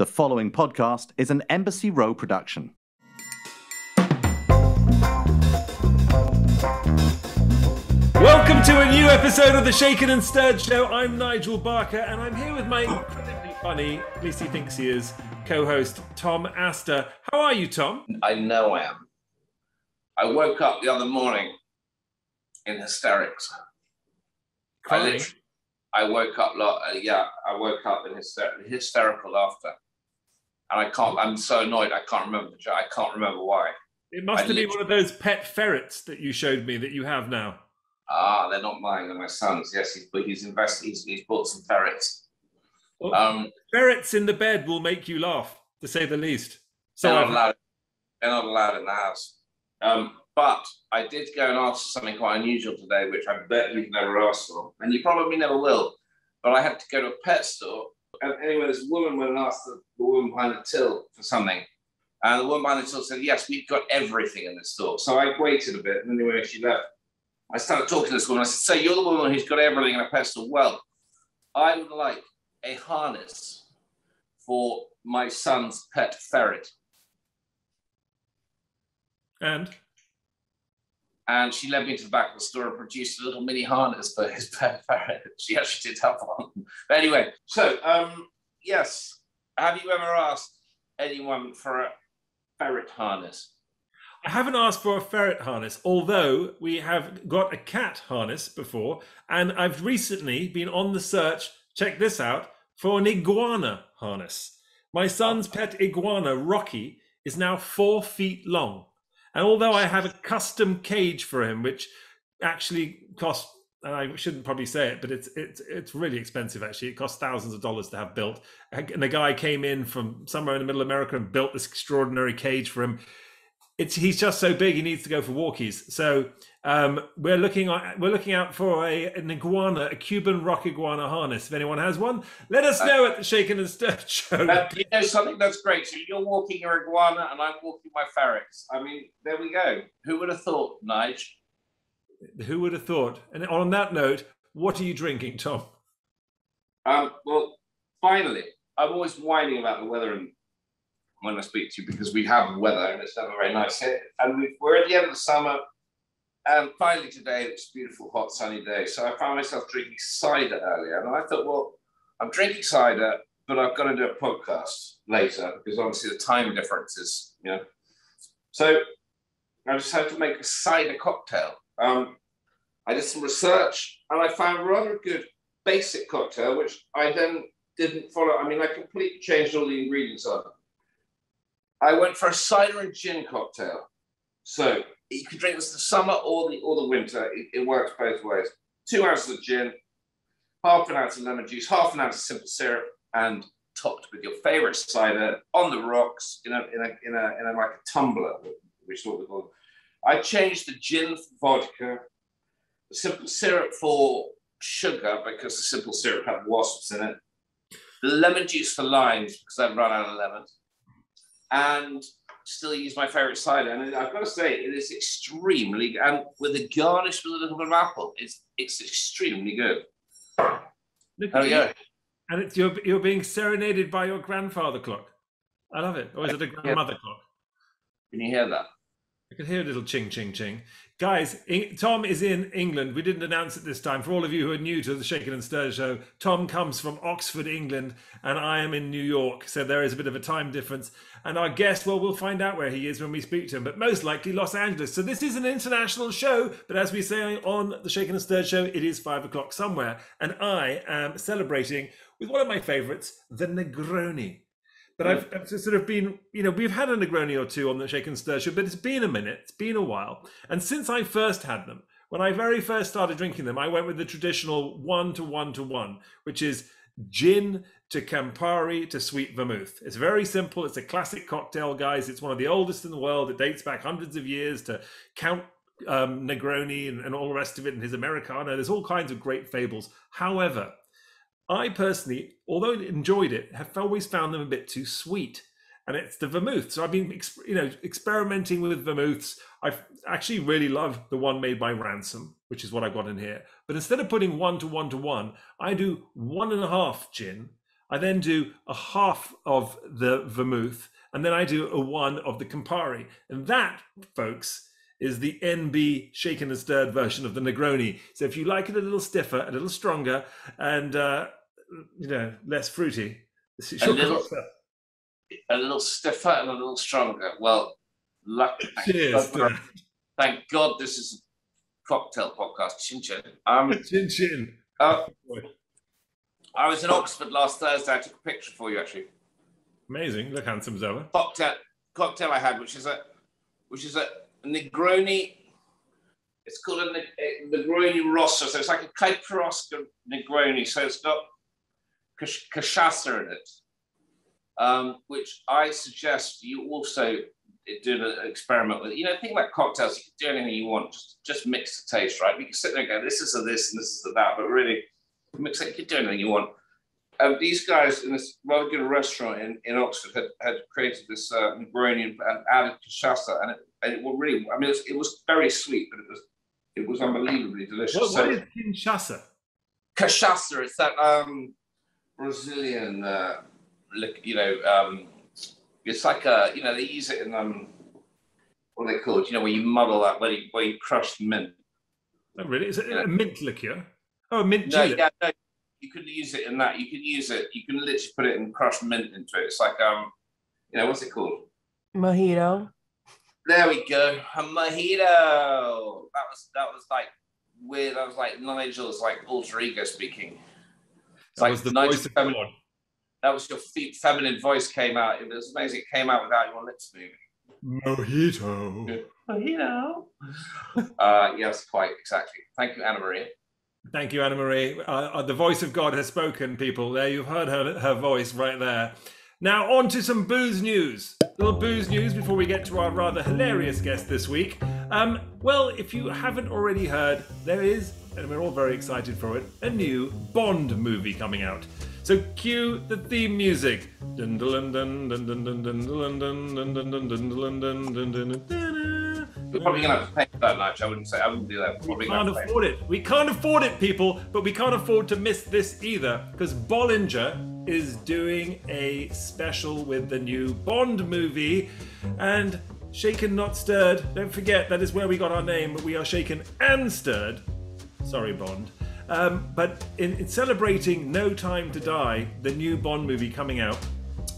The following podcast is an Embassy Row production. Welcome to a new episode of the Shaken and Stirred Show. I'm Nigel Barker, and I'm here with my incredibly funny, at least he thinks he is, co-host Tom Astor. How are you, Tom? I know I am. I woke up the other morning in hysterics. I, Crying. literally- I woke up, lo- uh, yeah, I woke up in hyster- hysterical laughter. And I can't, I'm so annoyed, I can't remember the joke. I can't remember why. It must I have been one of those pet ferrets that you showed me that you have now. Ah, they're not mine, they're my son's. Yes, he's, but he's invested, he's, he's bought some ferrets. Well, Um, Ferrets in the bed will make you laugh, to say the least. So they're not allowed, they're not allowed in the house. Um, but I did go and ask for something quite unusual today, which I bet you've never asked for, and you probably never will. But I had to go to a pet store, and anyway, this woman went and asked the, the woman behind the till for something, and the woman behind the till said, "Yes, we've got everything in the store." So I waited a bit, and anyway, she left. I started talking to this woman. I said, "So you're the woman who's got everything in a pet store? Well, I would like a harness for my son's pet ferret." and And she led me to the back of the store and produced a little mini harness for his pet ferret. She actually did have one. But anyway, so um, yes, have you ever asked anyone for a ferret harness? I haven't asked for a ferret harness, although we have got a cat harness before, and I've recently been on the search, check this out, for an iguana harness. My son's pet iguana, Rocky, is now four feet long. And although I have a custom cage for him, which actually cost and I shouldn't probably say it, but it's it's it's really expensive actually. It costs thousands of dollars to have built. And the guy came in from somewhere in the middle of America and built this extraordinary cage for him it's he's just so big he needs to go for walkies. So um, we're looking we're looking out for a an iguana, a Cuban rock iguana harness. If anyone has one, let us know at the Shaken and Stirred show. Uh, you know something that's great. So you're walking your iguana and I'm walking my ferrets. I mean, there we go. Who would have thought, Nige? Who would have thought? And on that note, what are you drinking, Tom? Um, well, finally, I'm always whining about the weather and when I speak to you because we have weather and it's never very nice here. And we, we're at the end of the summer. And finally today, it's a beautiful, hot, sunny day. So I found myself drinking cider earlier. And I thought, well, I'm drinking cider, but I've got to do a podcast later because obviously the time difference is, you know. So I just had to make a cider cocktail. Um, I did some research and I found rather a good basic cocktail, which I then didn't follow. I mean, I completely changed all the ingredients it. I went for a cider and gin cocktail. So you can drink this the summer or the or the winter. It, it works both ways. Two ounces of gin, half an ounce of lemon juice, half an ounce of simple syrup, and topped with your favorite cider on the rocks in a in a in a, in a like a tumbler, which is what we call. it. I changed the gin for vodka, the simple syrup for sugar because the simple syrup had wasps in it, the lemon juice for limes because I've run out of lemons, and still use my favorite cider. And I've got to say, it is extremely and with a garnish with a little bit of apple, it's it's extremely good. Look There we you. go. And it's you're you're being serenaded by your grandfather clock. I love it. Or is it a grandmother clock? Can you hear that? I can hear a little ching, ching, ching. Guys, Eng- Tom is in England. We didn't announce it this time. For all of you who are new to the Shaken and Stir show, Tom comes from Oxford, England, and I am in New York. So there is a bit of a time difference. And our guest, well, we'll find out where he is when we speak to him, but most likely Los Angeles. So this is an international show, but as we say on the Shaken and Stir show, it is five o'clock somewhere. And I am celebrating with one of my favorites, the Negroni. But I've, I've sort of been, you know, we've had a Negroni or two on the Shake and Stir show, but it's been a minute, it's been a while. And since I first had them, when I very first started drinking them, I went with the traditional one to one to one, which is gin to Campari to sweet vermouth. It's very simple. It's a classic cocktail, guys. It's one of the oldest in the world. It dates back hundreds of years to Count um, Negroni and, and all the rest of it and his Americano. There's all kinds of great fables. However, I personally, although enjoyed it, have always found them a bit too sweet. And it's the vermouth. So I've been, you know, experimenting with vermouths. I actually really love the one made by Ransom, which is what I've got in here. But instead of putting one to one to one, I do one and a half gin. I then do a half of the vermouth, and then I do a one of the Campari. And that, folks, is the NB shaken and stirred version of the Negroni. So if you like it a little stiffer, a little stronger, and uh, you know less fruity, a little, a little stiffer and a little stronger. Well, luck. Cheers. Thank God, thank God this is a cocktail podcast. Chin chin. Um, chin chin. Uh, I was in Oxford last Thursday. I took a picture for you, actually. Amazing. Look handsome as ever. Cocktail, cocktail I had, which is a, which is a Negroni. It's called a, a Negroni Rosso. So it's like a Caipirosca Negroni. So it's got cachaça in it, um, which I suggest you also do an experiment with. You know, think about cocktails. You can do anything you want. Just, just mix the taste, right? You can sit there and go, this is a this and this is a that, but really mix it. You can do anything you want. And these guys in this rather good restaurant in, in Oxford had, had created this uh, Negroni and, and added cachaça, and it, and it was really, I mean, it was, it was very sweet, but it was it was unbelievably delicious. What, what is cachaça? Cachaça, it's that um, Brazilian, uh, you know, um, it's like a, you know, they use it in um, what are they called? You know, where you muddle that, where you, where you crush the mint. Oh, really? Is it yeah. a mint liqueur? Oh, mint no, yeah, no, you could use it in that. You can use it. You can literally put it and crush mint into it. It's like um, you know, what's it called? Mojito. There we go. A mojito. That was that was like weird. That was like Nigel's like alter ego speaking. It's that like was the Nigel voice of God. That was your feminine voice came out. It was amazing. It came out without your lips moving. Mojito. Mojito. uh, yes, quite exactly. Thank you, Anna Maria. Thank you, Anna Marie. Uh, uh, the voice of God has spoken, people. There, you've heard her, her voice right there. Now, on to some booze news. A little booze news before we get to our rather hilarious guest this week. Um, well, if you haven't already heard, there is, and we're all very excited for it, a new Bond movie coming out. So cue the theme music. We're probably gonna have to pay for that much. I wouldn't say I wouldn't do that. Probably we can't afford it. We can't afford it, people. But we can't afford to miss this either, because Bollinger is doing a special with the new Bond movie, and Shaken Not Stirred. Don't forget that is where we got our name. We are shaken and stirred. Sorry, Bond. Um, but in, in celebrating No Time to Die, the new Bond movie coming out,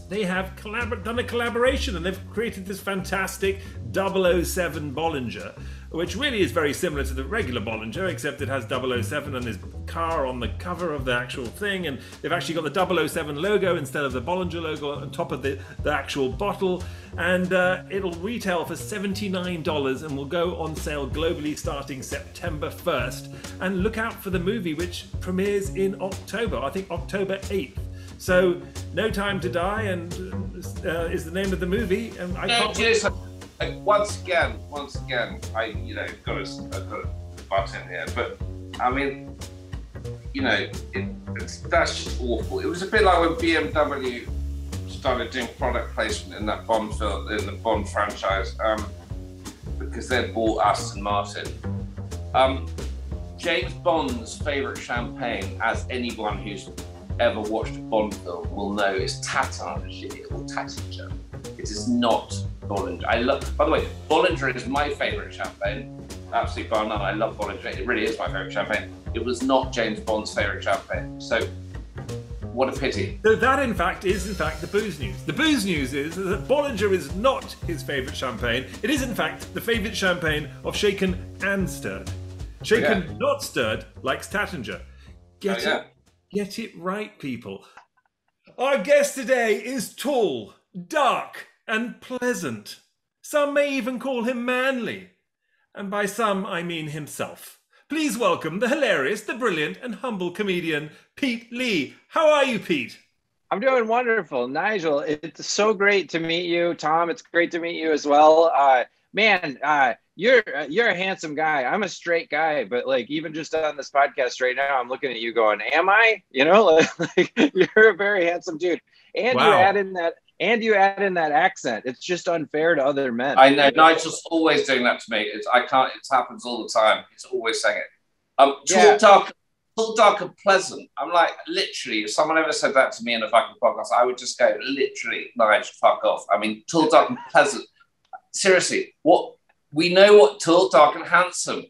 they have collabor- done a collaboration and they've created this fantastic 007 Bollinger, which really is very similar to the regular Bollinger, except it has 007 and his car on the cover of the actual thing. And they've actually got the 007 logo instead of the Bollinger logo on top of the, the actual bottle. And uh, it'll retail for $79 and will go on sale globally starting September 1st. And look out for the movie, which premieres in October, I think October 8th. So, No Time to Die, and uh, is the name of the movie. And I can't. Just, once again, once again, I you know got a, I've got a butt in here, but I mean, you know, it, it's, that's just awful. It was a bit like when BMW started doing product placement in that Bond film, in the Bond franchise, um, because they bought Aston Martin. Um, James Bond's favorite champagne, as anyone who's ever watched a Bond film will know is Taittinger or Taittinger. It is not Bollinger. I love. By the way, Bollinger is my favourite champagne. Absolutely bar none. I love Bollinger. It really is my favourite champagne. It was not James Bond's favourite champagne. So what a pity. So that, in fact, is in fact the booze news. The booze news is that Bollinger is not his favourite champagne. It is, in fact, the favourite champagne of Shaken and Stirred. Shaken, oh, yeah. not stirred, likes Taittinger. Get oh, yeah. it Get it right, people. Our guest today is tall, dark, and pleasant. Some may even call him manly. And by some, I mean himself. Please welcome the hilarious, the brilliant, and humble comedian, Pete Lee. How are you, Pete? I'm doing wonderful. Nigel, it's so great to meet you. Tom, it's great to meet you as well. Uh, man, uh, you're uh, you're a handsome guy. I'm a straight guy, but like even just on this podcast right now, I'm looking at you going, "Am I?" You know, like, you're a very handsome dude, and wow. you add in that and you add in that accent. It's just unfair to other men. I know Nigel's always doing that to me. It's I can't. It happens all the time. He's always saying it. Um, tall, yeah. dark, tall, dark, and pleasant. I'm like, literally, if someone ever said that to me in a fucking podcast, I would just go, literally, Nige, fuck off. I mean, tall, dark, and pleasant. Seriously, what we know what tall, dark, and handsome.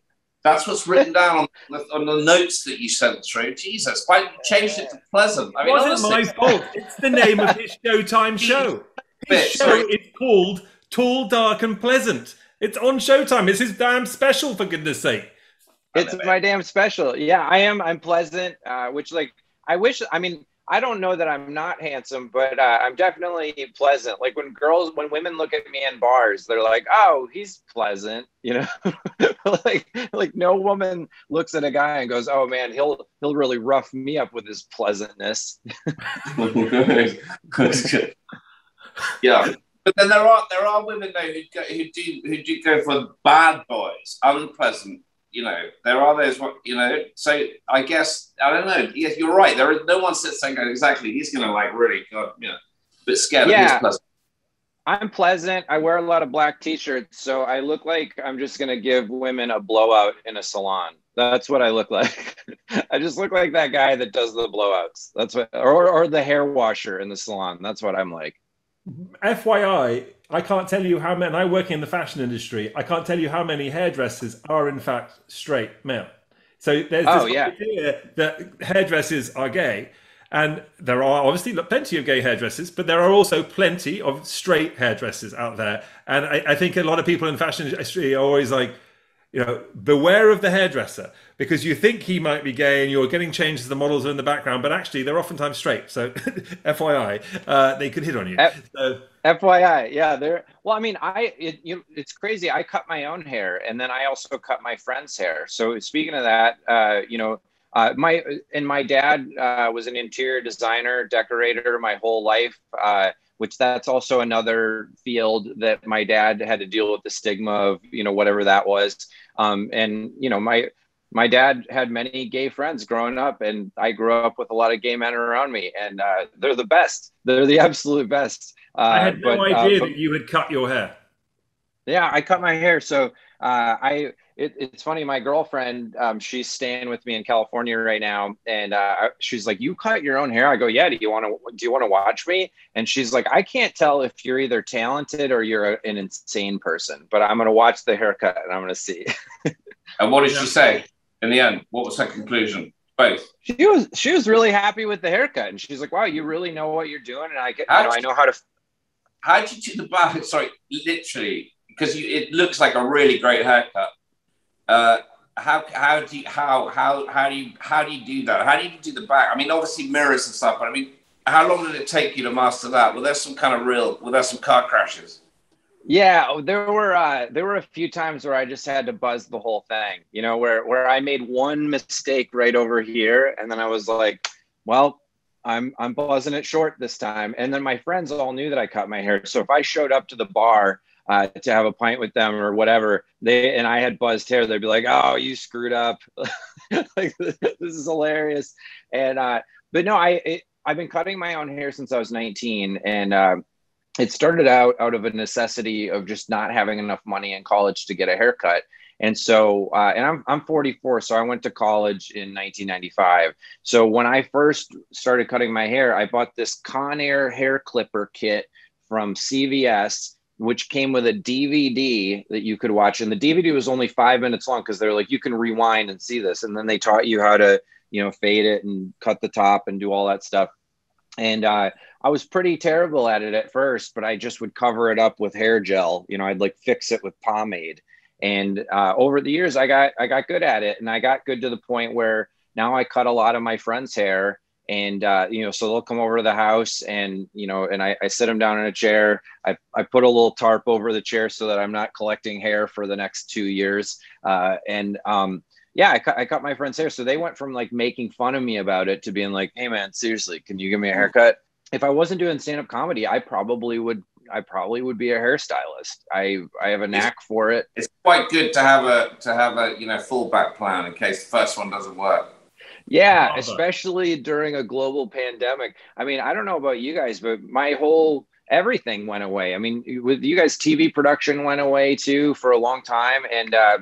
That's what's written down on the, on the notes that you sent through. Jesus, why changed it to pleasant? I mean, it wasn't honestly, my fault. It's the name of his Showtime show. His show sorry. is called Tall, Dark, and Pleasant. It's on Showtime. It's his damn special, for goodness sake. It's my damn special. Yeah, I am. I'm pleasant. Uh, which, like, I wish. I mean, I don't know that I'm not handsome, but uh, I'm definitely pleasant. Like when girls, when women look at me in bars, they're like, "Oh, he's pleasant," you know. like, like no woman looks at a guy and goes, "Oh man, he'll he'll really rough me up with his pleasantness." yeah, but then there are there are women though who go, who do who do go for bad boys, unpleasant. You know, there are those. You know, so I guess I don't know. Yes, you're right. There is no one sits there going exactly. He's going to like really, God, you know, but scared yeah. of his pleasant. I'm pleasant. I wear a lot of black t-shirts, so I look like I'm just gonna give women a blowout in a salon. That's what I look like. I just look like that guy that does the blowouts. That's what, or or the hair washer in the salon. That's what I'm like. FYI, I can't tell you how many. I work in the fashion industry. I can't tell you how many hairdressers are in fact straight male. So there's oh, this yeah. idea that hairdressers are gay, and there are obviously plenty of gay hairdressers, but there are also plenty of straight hairdressers out there. And I, I think a lot of people in fashion industry are always like, you know, beware of the hairdresser because you think he might be gay and you're getting changed as the models are in the background, but actually they're oftentimes straight. So, FYI, uh, they could hit on you. F- so, FYI, yeah, they're well. I mean, I it, you, it's crazy. I cut my own hair, and then I also cut my friend's hair. So, speaking of that, uh, you know, uh, my and my dad uh, was an interior designer, decorator my whole life. Uh, which that's also another field that my dad had to deal with the stigma of you know whatever that was um, and you know my my dad had many gay friends growing up and i grew up with a lot of gay men around me and uh, they're the best. They're the absolute best. Uh, i had no but, uh, idea but, that you had cut your hair. Yeah i cut my hair. So uh, i it, it's funny my girlfriend um, she's staying with me in california right now and uh, she's like you cut your own hair i go yeah do you want to do you want to watch me and she's like i can't tell if you're either talented or you're a, an insane person but i'm going to watch the haircut and i'm going to see and what did she say in the end, what was her conclusion? Both. She was she was really happy with the haircut, and she's like, "Wow, you really know what you're doing." And I get, you know, I know how to. How did you do the back? Sorry, literally, because you, it looks like a really great haircut. Uh, how how do you how how how do you how do you do that? How do you do the back? I mean, obviously mirrors and stuff, but I mean, how long did it take you to master that? Were there some kind of real? Were there some car crashes? Yeah, there were uh, there were a few times where I just had to buzz the whole thing. You know, where where I made one mistake right over here, and then I was like, "Well, I'm I'm buzzing it short this time." And then my friends all knew that I cut my hair, so if I showed up to the bar uh, to have a pint with them or whatever, they and I had buzzed hair, they'd be like, "Oh, you screwed up! like this is hilarious." And uh, but no, I it, I've been cutting my own hair since I was 19, and. Uh, it started out out of a necessity of just not having enough money in college to get a haircut. And so, uh, and I'm, I'm 44, so I went to college in 1995. So when I first started cutting my hair, I bought this Conair hair clipper kit from CVS, which came with a DVD that you could watch. And the DVD was only five minutes long because they're like, you can rewind and see this. And then they taught you how to, you know, fade it and cut the top and do all that stuff. And uh, I was pretty terrible at it at first, but I just would cover it up with hair gel. You know, I'd like fix it with pomade. And uh, over the years, I got I got good at it, and I got good to the point where now I cut a lot of my friends' hair. And uh, you know, so they'll come over to the house, and you know, and I, I sit them down in a chair. I, I put a little tarp over the chair so that I'm not collecting hair for the next two years. Uh, and um, yeah, I cut, I cut my friend's hair. So they went from like making fun of me about it to being like, hey man, seriously, can you give me a haircut? if I wasn't doing stand up comedy, I probably would I probably would be a hairstylist. I I have a knack for it. It's quite good to have a to have a you know fallback plan in case the first one doesn't work. Yeah, especially during a global pandemic. I mean, I don't know about you guys, but my whole everything went away. I mean, with you guys, TV production went away too for a long time, and uh,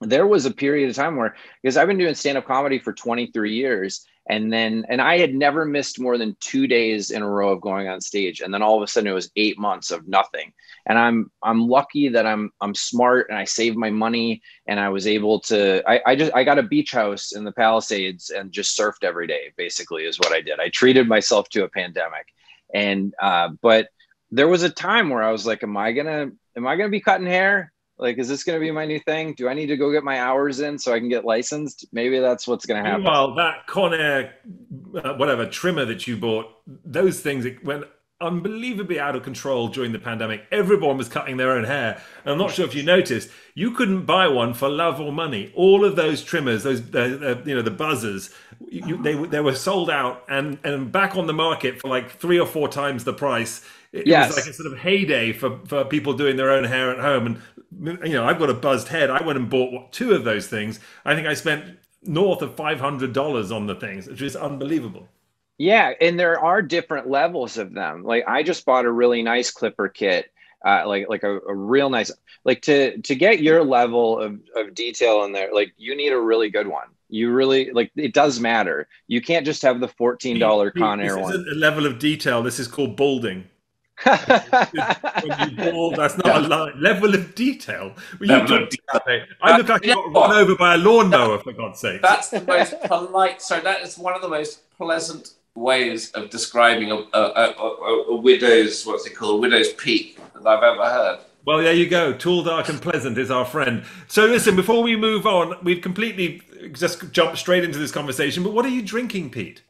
there was a period of time where because I've been doing stand up comedy for 23 years and then and I had never missed more than 2 days in a row of going on stage. And then all of a sudden it was 8 months of nothing. And I'm I'm lucky that I'm I'm smart and I saved my money and I was able to I, I just I got a beach house in the Palisades and just surfed every day basically is what I did. I treated myself to a pandemic. And uh but there was a time where I was like am I gonna am I gonna be cutting hair like, is this going to be my new thing? Do I need to go get my hours in so I can get licensed? Maybe that's what's going to happen. Well, that Conair, uh, whatever trimmer that you bought, those things it went unbelievably out of control during the pandemic. Everyone was cutting their own hair. And I'm not sure if you noticed, you couldn't buy one for love or money. All of those trimmers, those uh, uh, you know the buzzers, you, they they were sold out and and back on the market for like three or four times the price. It yes. was like a sort of heyday for, for people doing their own hair at home. And you know, I've got a buzzed head. I went and bought what, two of those things. I think I spent north of five hundred dollars on the things, which is unbelievable. Yeah, and there are different levels of them. Like I just bought a really nice clipper kit, uh, like like a, a, real nice like to to get your level of, of detail in there. Like you need a really good one. You really like it does matter. You can't just have the fourteen dollar Conair one. a level of detail. This is called balding that's not yeah. a line. Level of detail. Level of detail. I look like I got run over by a lawnmower, for God's sake. That's the most polite. So that is one of the most pleasant ways of describing a, a, a, a widow's what's it called, a widow's peak that I've ever heard. Well, there you go. Tall, dark, and pleasant is our friend. So, listen, before we move on, we've completely just jumped straight into this conversation. But what are you drinking, Pete?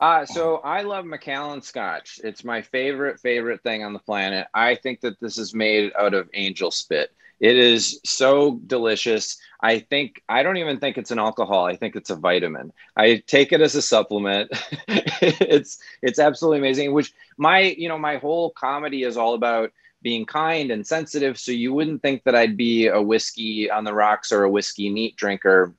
Uh, so I love Macallan Scotch. It's my favorite, favorite thing on the planet. I think that this is made out of angel spit. It is so delicious. I think I don't even think it's an alcohol. I think it's a vitamin. I take it as a supplement. it's it's absolutely amazing. Which my you know my whole comedy is all about being kind and sensitive. So you wouldn't think that I'd be a whiskey on the rocks or a whiskey neat drinker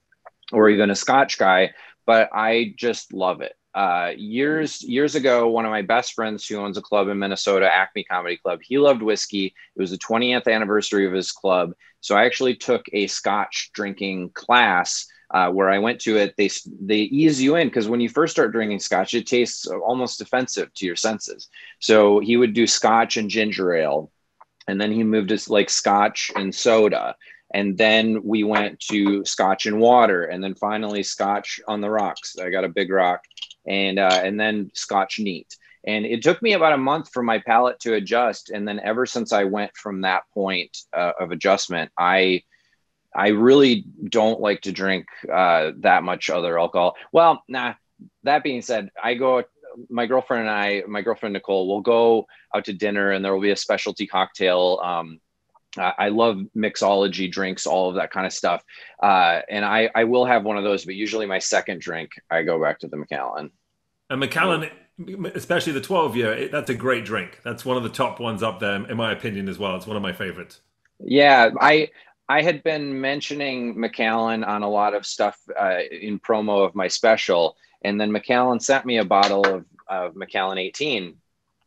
or even a Scotch guy, but I just love it uh, years years ago, one of my best friends who owns a club in Minnesota, Acme Comedy Club, he loved whiskey. It was the 20th anniversary of his club, so I actually took a Scotch drinking class. Uh, where I went to it, they they ease you in because when you first start drinking Scotch, it tastes almost offensive to your senses. So he would do Scotch and ginger ale, and then he moved to like Scotch and soda, and then we went to Scotch and water, and then finally Scotch on the rocks. I got a big rock, and uh, and then Scotch neat. And it took me about a month for my palate to adjust. And then ever since I went from that point uh, of adjustment, I I really don't like to drink uh, that much other alcohol. Well, nah. That being said, I go. My girlfriend and I, my girlfriend Nicole, will go out to dinner, and there will be a specialty cocktail. Um, I love mixology drinks, all of that kind of stuff. Uh, and I, I will have one of those, but usually my second drink, I go back to the Macallan. And Macallan, especially the 12 year, that's a great drink. That's one of the top ones up there, in my opinion, as well. It's one of my favorites. Yeah. I, I had been mentioning Macallan on a lot of stuff uh, in promo of my special. And then Macallan sent me a bottle of, of Macallan 18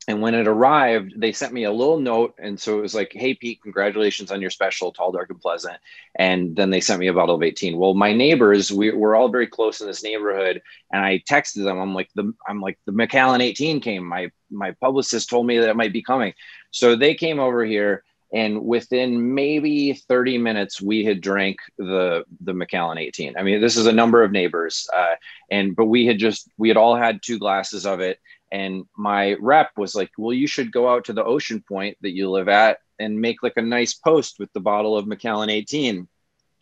and when it arrived, they sent me a little note. And so it was like, hey, Pete, congratulations on your special, Tall, Dark, and Pleasant. And then they sent me a bottle of 18. Well, my neighbors, we, we're all very close in this neighborhood. And I texted them, I'm like, the, I'm like, the Macallan 18 came. My, my publicist told me that it might be coming. So they came over here. And within maybe 30 minutes, we had drank the the Macallan 18. I mean, this is a number of neighbors, uh, and but we had just we had all had two glasses of it, and my rep was like well you should go out to the ocean point that you live at and make like a nice post with the bottle of macallan 18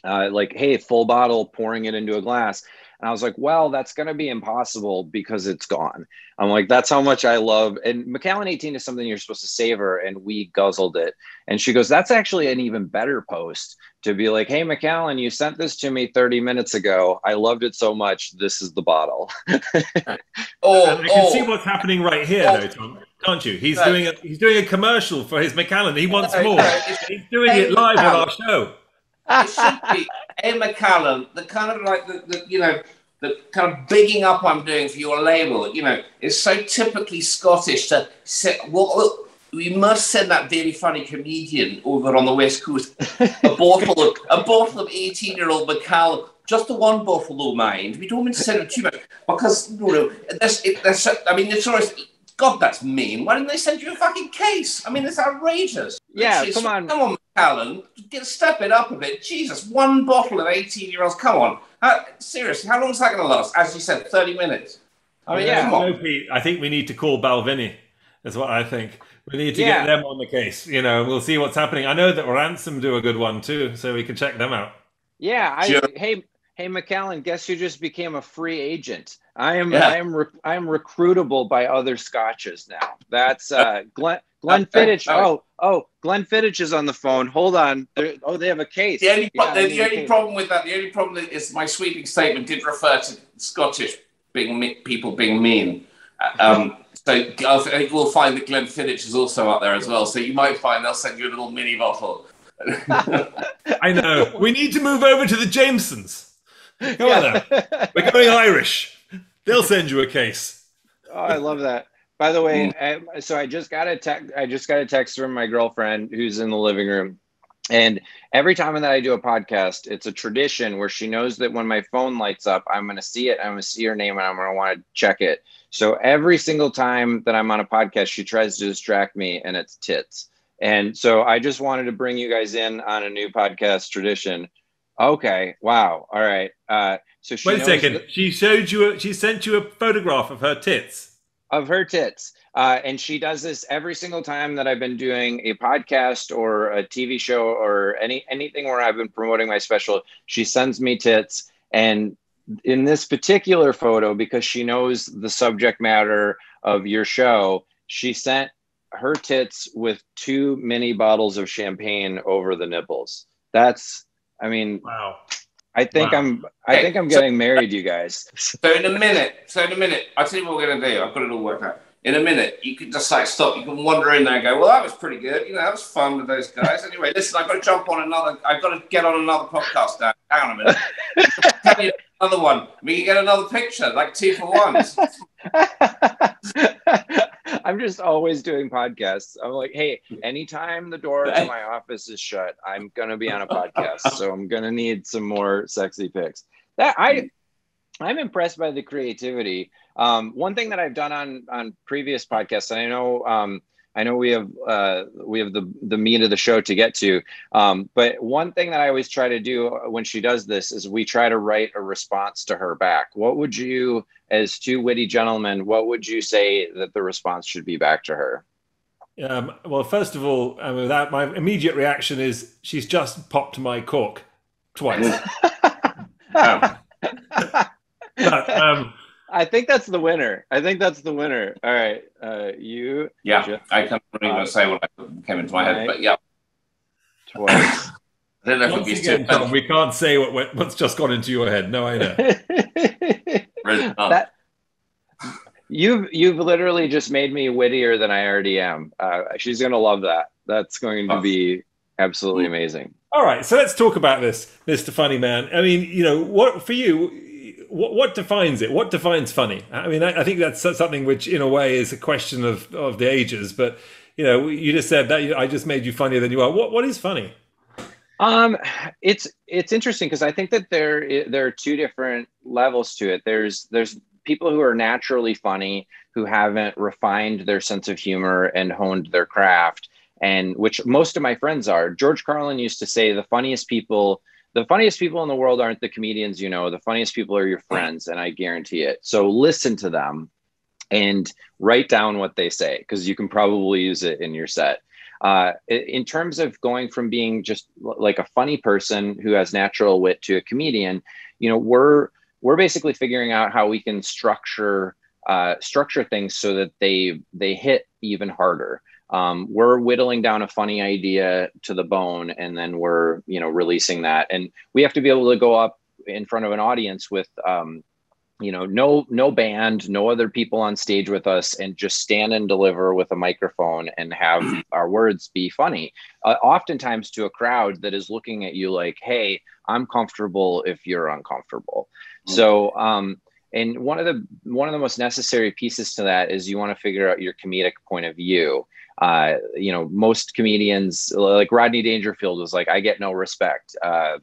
uh, like hey full bottle pouring it into a glass and I was like, well, that's going to be impossible because it's gone. I'm like, that's how much I love. And Macallan 18 is something you're supposed to savor. And we guzzled it. And she goes, that's actually an even better post to be like, hey, Macallan, you sent this to me 30 minutes ago. I loved it so much. This is the bottle. oh, I can oh, see what's happening right here, oh, though, Tom. Can't you? He's doing a he's doing a commercial for his Macallan. He wants more. he's doing it live on our show. It should be a Macallan, the kind of like the, the you know the kind of bigging up I'm doing for your label, you know, is so typically Scottish to say, what, we must send that very funny comedian over on the west coast a bottle of a bottle of 18 year old Macallan. Just the one bottle, though, mind. We don't want to send him too much because you know this. It, this I mean, it's of God, that's mean. Why didn't they send you a fucking case? I mean, it's outrageous. Yeah, It's- come on. come on, Macallan, get step it up a bit. Jesus, one bottle of 18 year olds. Come on, how, seriously, how long is that going to last? As you said, 30 minutes. I mean, Yeah. come on. No, Pete, I think we need to call Balvenie. Is what I think. We need to Yeah. get them on the case. You know, we'll see what's happening. I know that Ransom do a good one too, so we can check them out. Yeah. I, Sure. Hey, hey, Macallan, guess who just became a free agent? I am. Yeah. I am. Rec- I am recruitable by other Scotches now. That's uh, Glenn. Glenfiddich. Oh, oh, Glenfiddich is on the phone. Hold on. They're- oh, they have a case. The only, Yeah, the, the only case. problem with that, the only problem is my sweeping statement did refer to Scottish being people being mean. Uh, Um, so I think we'll find that Glenfiddich is also out there as well. So you might find they'll send you a little mini bottle. I know. we need to move over to the Jamesons. Come on now. We're going Irish. They'll send you a case. Oh, I love that. By the way, mm. I, so I just got a text. I just got a text from my girlfriend who's in the living room, and every time that I do a podcast, it's a tradition where she knows that when my phone lights up, I'm going to see it. I'm going to see her name, and I'm going to want to check it. So every single time that I'm on a podcast, she tries to distract me, and it's tits. And so I just wanted to bring you guys in on a new podcast tradition. Okay. Wow. All right. Uh, so she Wait a second. that- She showed you. A, she sent you a photograph of her tits. of her tits. Uh, and she does this every single time that I've been doing a podcast or a TV show or any anything where I've been promoting my special. She sends me tits, and in this particular photo, because she knows the subject matter of your show, she sent her tits with two mini bottles of champagne over the nipples. That's, I mean, Wow. I think Wow. I'm, I Hey, think I'm so- getting married, you guys. So in a minute, so in a minute, I'll tell you what we're going to do. I've got it all worked out. In a minute, you can just like stop. You can wander in there and go, well, that was pretty good. You know, that was fun with those guys. Anyway, listen, I've got to jump on another, I've got to get on another podcast now. Hang on a minute. Tell you another one. We can get another picture, like two for ones. I'm just always doing podcasts. I'm like, hey, anytime the door to my office is shut, I'm gonna be on a podcast. So I'm gonna need some more sexy pics. That I I'm impressed by the creativity. Um, one thing that I've done on on previous podcasts, and I know um, I know we have uh, we have the the meat of the show to get to. Um, but one thing that I always try to do when she does this is we try to write a response to her back. What would you, as two witty gentlemen, what would you say that the response should be back to her? Um, well, first of all, um, without my immediate reaction is she's just popped my cork twice. Um, but, um, I think that's the winner. I think that's the winner. All right, uh, you yeah, I can't even say what came into my head, but yeah, twice. I don't know if once it'd be again, Tom, we can't say what, what- what's just gone into your head. No, I know. Really that you've you've literally just made me wittier than I already am. Uh, she's gonna love that. That's going to be absolutely amazing. All right, so let's talk about this, Mr. Funny Man. I mean, you know, what for you? What, what defines it? What defines funny? I mean, I, I think that's something which, in a way, is a question of, of the ages. But you know, you just said that I just made you funnier than you are. What what is funny? Um, it's it's interesting because I think that there there are two different levels to it. There's there's people who are naturally funny who haven't refined their sense of humor and honed their craft, and which most of my friends are. George Carlin used to say the funniest people the funniest people in the world aren't the comedians you know. The funniest people are your friends, and I guarantee it. So listen to them and write down what they say because you can probably use it in your set uh, in terms of going from being just like a funny person who has natural wit to a comedian, you know, we're we're basically figuring out how we can structure uh, structure things so that they they hit even harder. Um, we're whittling down a funny idea to the bone, and then we're you know releasing that, and we have to be able to go up in front of an audience with um, you know no no band no other people on stage with us and just stand and deliver with a microphone and have our words be funny. Uh, oftentimes to a crowd that is looking at you like hey i'm comfortable if you're uncomfortable. So um and one of the one of the most necessary pieces to that is you want to figure out your comedic point of view. Uh, you know, most comedians like Rodney Dangerfield was like, I get no respect. Uh,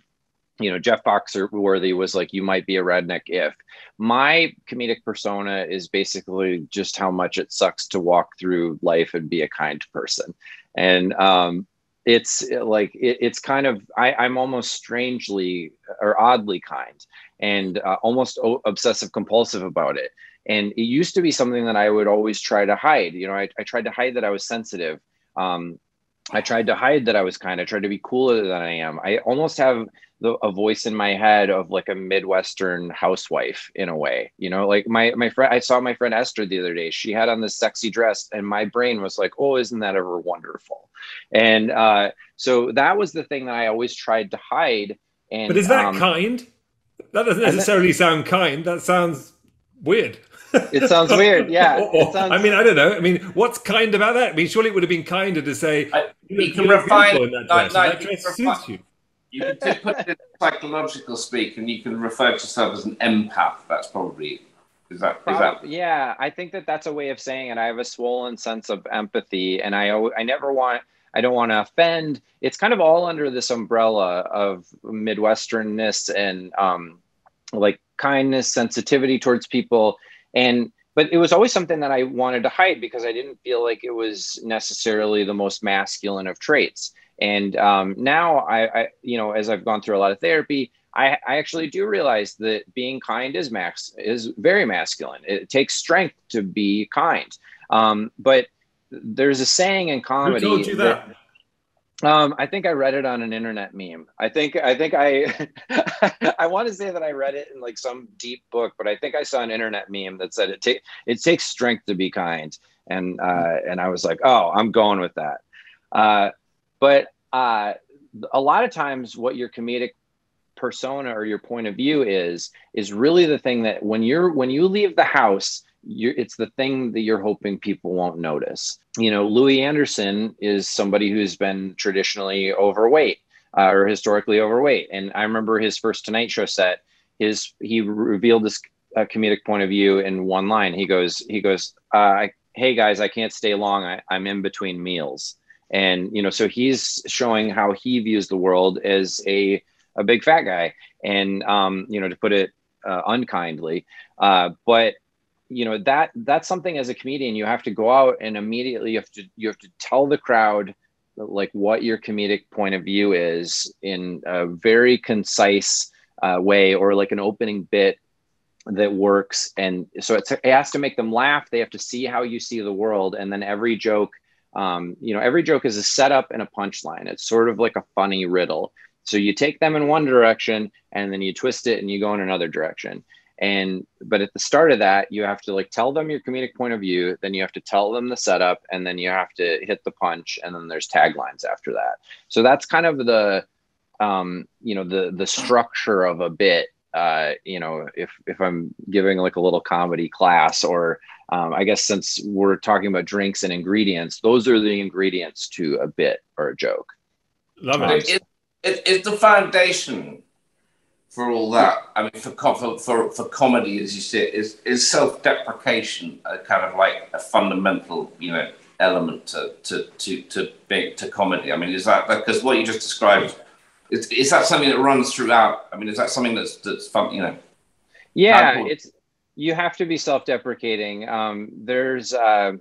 you know, Jeff Foxworthy was like, you might be a redneck if. My comedic persona is basically just how much it sucks to walk through life and be a kind person. And um, it's like, it, it's kind of, I, I'm almost strangely or oddly kind and uh, almost obsessive compulsive about it. And it used to be something that I would always try to hide. You know, I, I tried to hide that I was sensitive. Um, I tried to hide that I was kind. I tried to be cooler than I am. I almost have the, a voice in my head of like a midwestern housewife in a way. You know, like my my friend. I saw my friend Esther the other day. She had on this sexy dress, and my brain was like, "Oh, isn't that ever wonderful?" And uh, so that was the thing that I always tried to hide. And but is that um, kind? That doesn't necessarily sound kind. That sounds weird it sounds weird. Yeah. or, or, sounds... I mean, I don't know. I mean, what's kind about that? I mean, surely it would have been kinder to say, I, you, you, can refine that dress. No, no, that dress suits you. You can put it in psychological speak, and you can refer to yourself as an empath. That's probably is that, is that... Yeah, I think that that's a way of saying it. I have a swollen sense of empathy, and I I never want. I don't want to offend. It's kind of all under this umbrella of Midwesternness and um, like kindness, sensitivity towards people and but it was always something that I wanted to hide because I didn't feel like it was necessarily the most masculine of traits. And um, now I, I, you know, as I've gone through a lot of therapy, I, I actually do realize that being kind is max is very masculine. It takes strength to be kind. Um, but there's a saying in comedy. Who told you that? that um, I think I read it on an internet meme. I think I think I I want to say that I read it in like some deep book, but I think I saw an internet meme that said it take it takes strength to be kind, and uh, and I was like, oh, I'm going with that. Uh, but uh, a lot of times, what your comedic persona or your point of view is is really the thing that when you're when you leave the house you're, it's the thing that you're hoping people won't notice. You know, Louie Anderson is somebody who's been traditionally overweight uh, or historically overweight. And I remember his first Tonight Show set. His he revealed this uh, comedic point of view in one line. He goes, he goes, uh, "Hey guys, I can't stay long. I, I'm in between meals." And you know, so he's showing how he views the world as a a big fat guy, and um, you know, to put it uh, unkindly, uh, but you know that that's something as a comedian you have to go out and immediately you have to you have to tell the crowd like what your comedic point of view is in a very concise uh, way or like an opening bit that works. And so it has to make them laugh. They have to see how you see the world. And then every joke um, you know every joke is a setup and a punchline. It's sort of like a funny riddle. So you take them in one direction and then you twist it and you go in another direction and but at the start of that you have to like tell them your comedic point of view then you have to tell them the setup and then you have to hit the punch and then there's taglines after that. So that's kind of the um you know the the structure of a bit uh you know if if i'm giving like a little comedy class or um, i guess since we're talking about drinks and ingredients those are the ingredients to a bit or a joke. Love it, it, it it's the foundation for all that. I mean, for for for, for comedy, as you say, is is self deprecation a kind of like a fundamental, you know, element to to to to big to comedy? I mean, is that because what you just described? Is, is that something that runs throughout? I mean, is that something that's that's fun? You know. Yeah, it's you have to be self deprecating. Um, there's uh,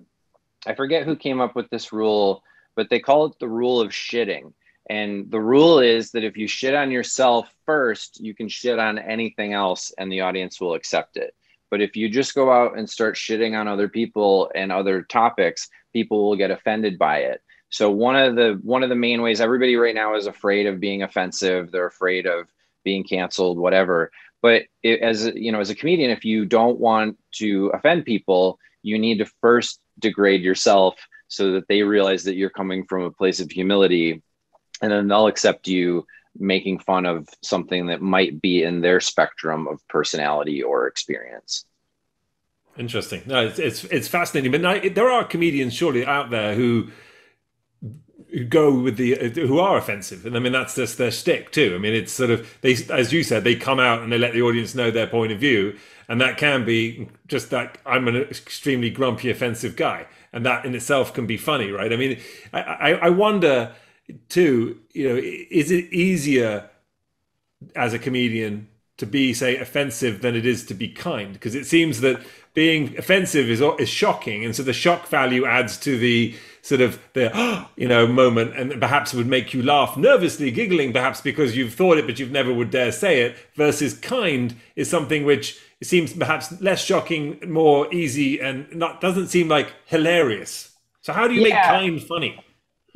I forget who came up with this rule, but they call it the rule of shitting and the rule is that if you shit on yourself first, you can shit on anything else and the audience will accept it. But if you just go out and start shitting on other people and other topics, people will get offended by it. So one of the one of the main ways everybody right now is afraid of being offensive, they're afraid of being canceled, whatever. But it, as you know, as a comedian, if you don't want to offend people, you need to first degrade yourself so that they realize that you're coming from a place of humility and then they'll accept you making fun of something that might be in their spectrum of personality or experience. Interesting. No, it's it's, it's fascinating. But now, there are comedians surely out there who who go with the who are offensive, and I mean that's just their stick too. I mean it's sort of they, as you said, they come out and they let the audience know their point of view, and that can be just that I'm an extremely grumpy, offensive guy, and that in itself can be funny, right? I mean, I, I, I wonder too. You know, is it easier as a comedian to be say offensive than it is to be kind because it seems that being offensive is is shocking and so the shock value adds to the sort of the you know moment and perhaps would make you laugh nervously giggling perhaps because you've thought it but you've never would dare say it versus kind is something which seems perhaps less shocking more easy and not doesn't seem like hilarious so how do you yeah. make kind funny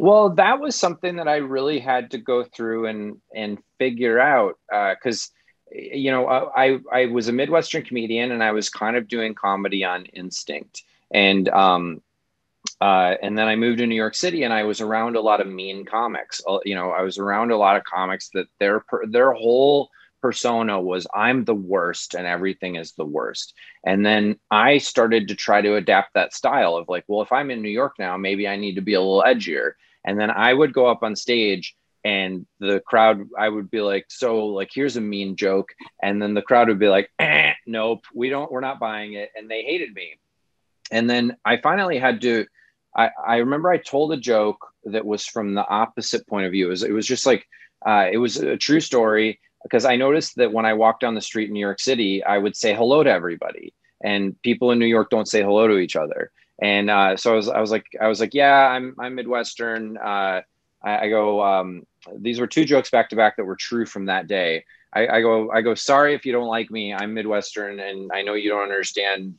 well that was something that i really had to go through and and figure out because uh, you know, I I was a Midwestern comedian and I was kind of doing comedy on instinct. And um, uh, and then I moved to New York City and I was around a lot of mean comics. Uh, you know, I was around a lot of comics that their their whole persona was I'm the worst and everything is the worst. And then I started to try to adapt that style of like, well, if I'm in New York now, maybe I need to be a little edgier. And then I would go up on stage and the crowd i would be like so like here's a mean joke. And then the crowd would be like eh, nope we don't we're not buying it. And they hated me. And then i finally had to i i remember i told a joke that was from the opposite point of view. It was, it was just like uh, it was a true story because i noticed that when i walked down the street in new york city i would say hello to everybody. And people in new york don't say hello to each other and uh, so I was, I was like, I was like, yeah, I'm, I'm Midwestern. Uh, I, I, go, um, these were two jokes back to back that were true from that day. I, I, go, I go, sorry if you don't like me. I'm Midwestern and I know you don't understand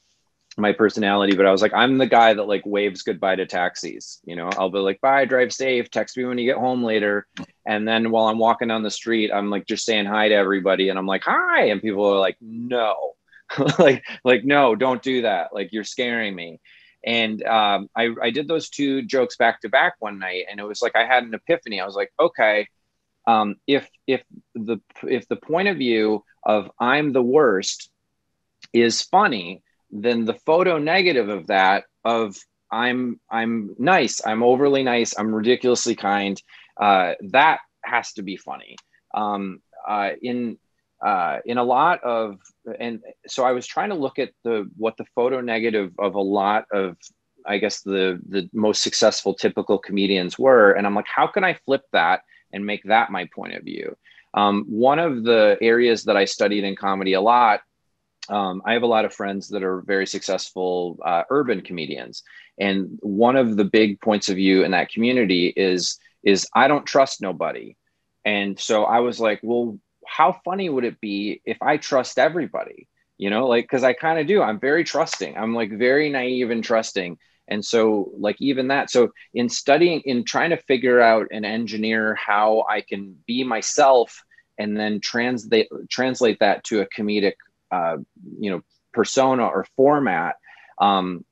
my personality, but I was like, I'm the guy that like waves goodbye to taxis. You know, I'll be like, bye, drive safe, text me when you get home later. And then while I'm walking down the street, I'm like just saying hi to everybody. And I'm like, hi. And people are like, no, like, like, no, don't do that. Like you're scaring me. And um, I, I did those two jokes back to back one night, and it was like I had an epiphany. I was like, okay, um, if if the if the point of view of I'm the worst is funny, then the photo negative of that of I'm I'm nice, I'm overly nice, I'm ridiculously kind. Uh, that has to be funny. Um, uh, in uh, in a lot of and so i was trying to look at the what the photo negative of a lot of i guess the the most successful typical comedians were. And i'm like how can i flip that and make that my point of view? Um, one of the areas that i studied in comedy a lot um, i have a lot of friends that are very successful uh, urban comedians. And one of the big points of view in that community is is i don't trust nobody. And so i was like well how funny would it be if I trust everybody? You know, like, cause I kind of do. I'm very trusting. I'm like very naive and trusting. And so, like, even that. So, in studying, in trying to figure out and engineer how I can be myself and then translate translate that to a comedic, uh, you know, persona or format, um,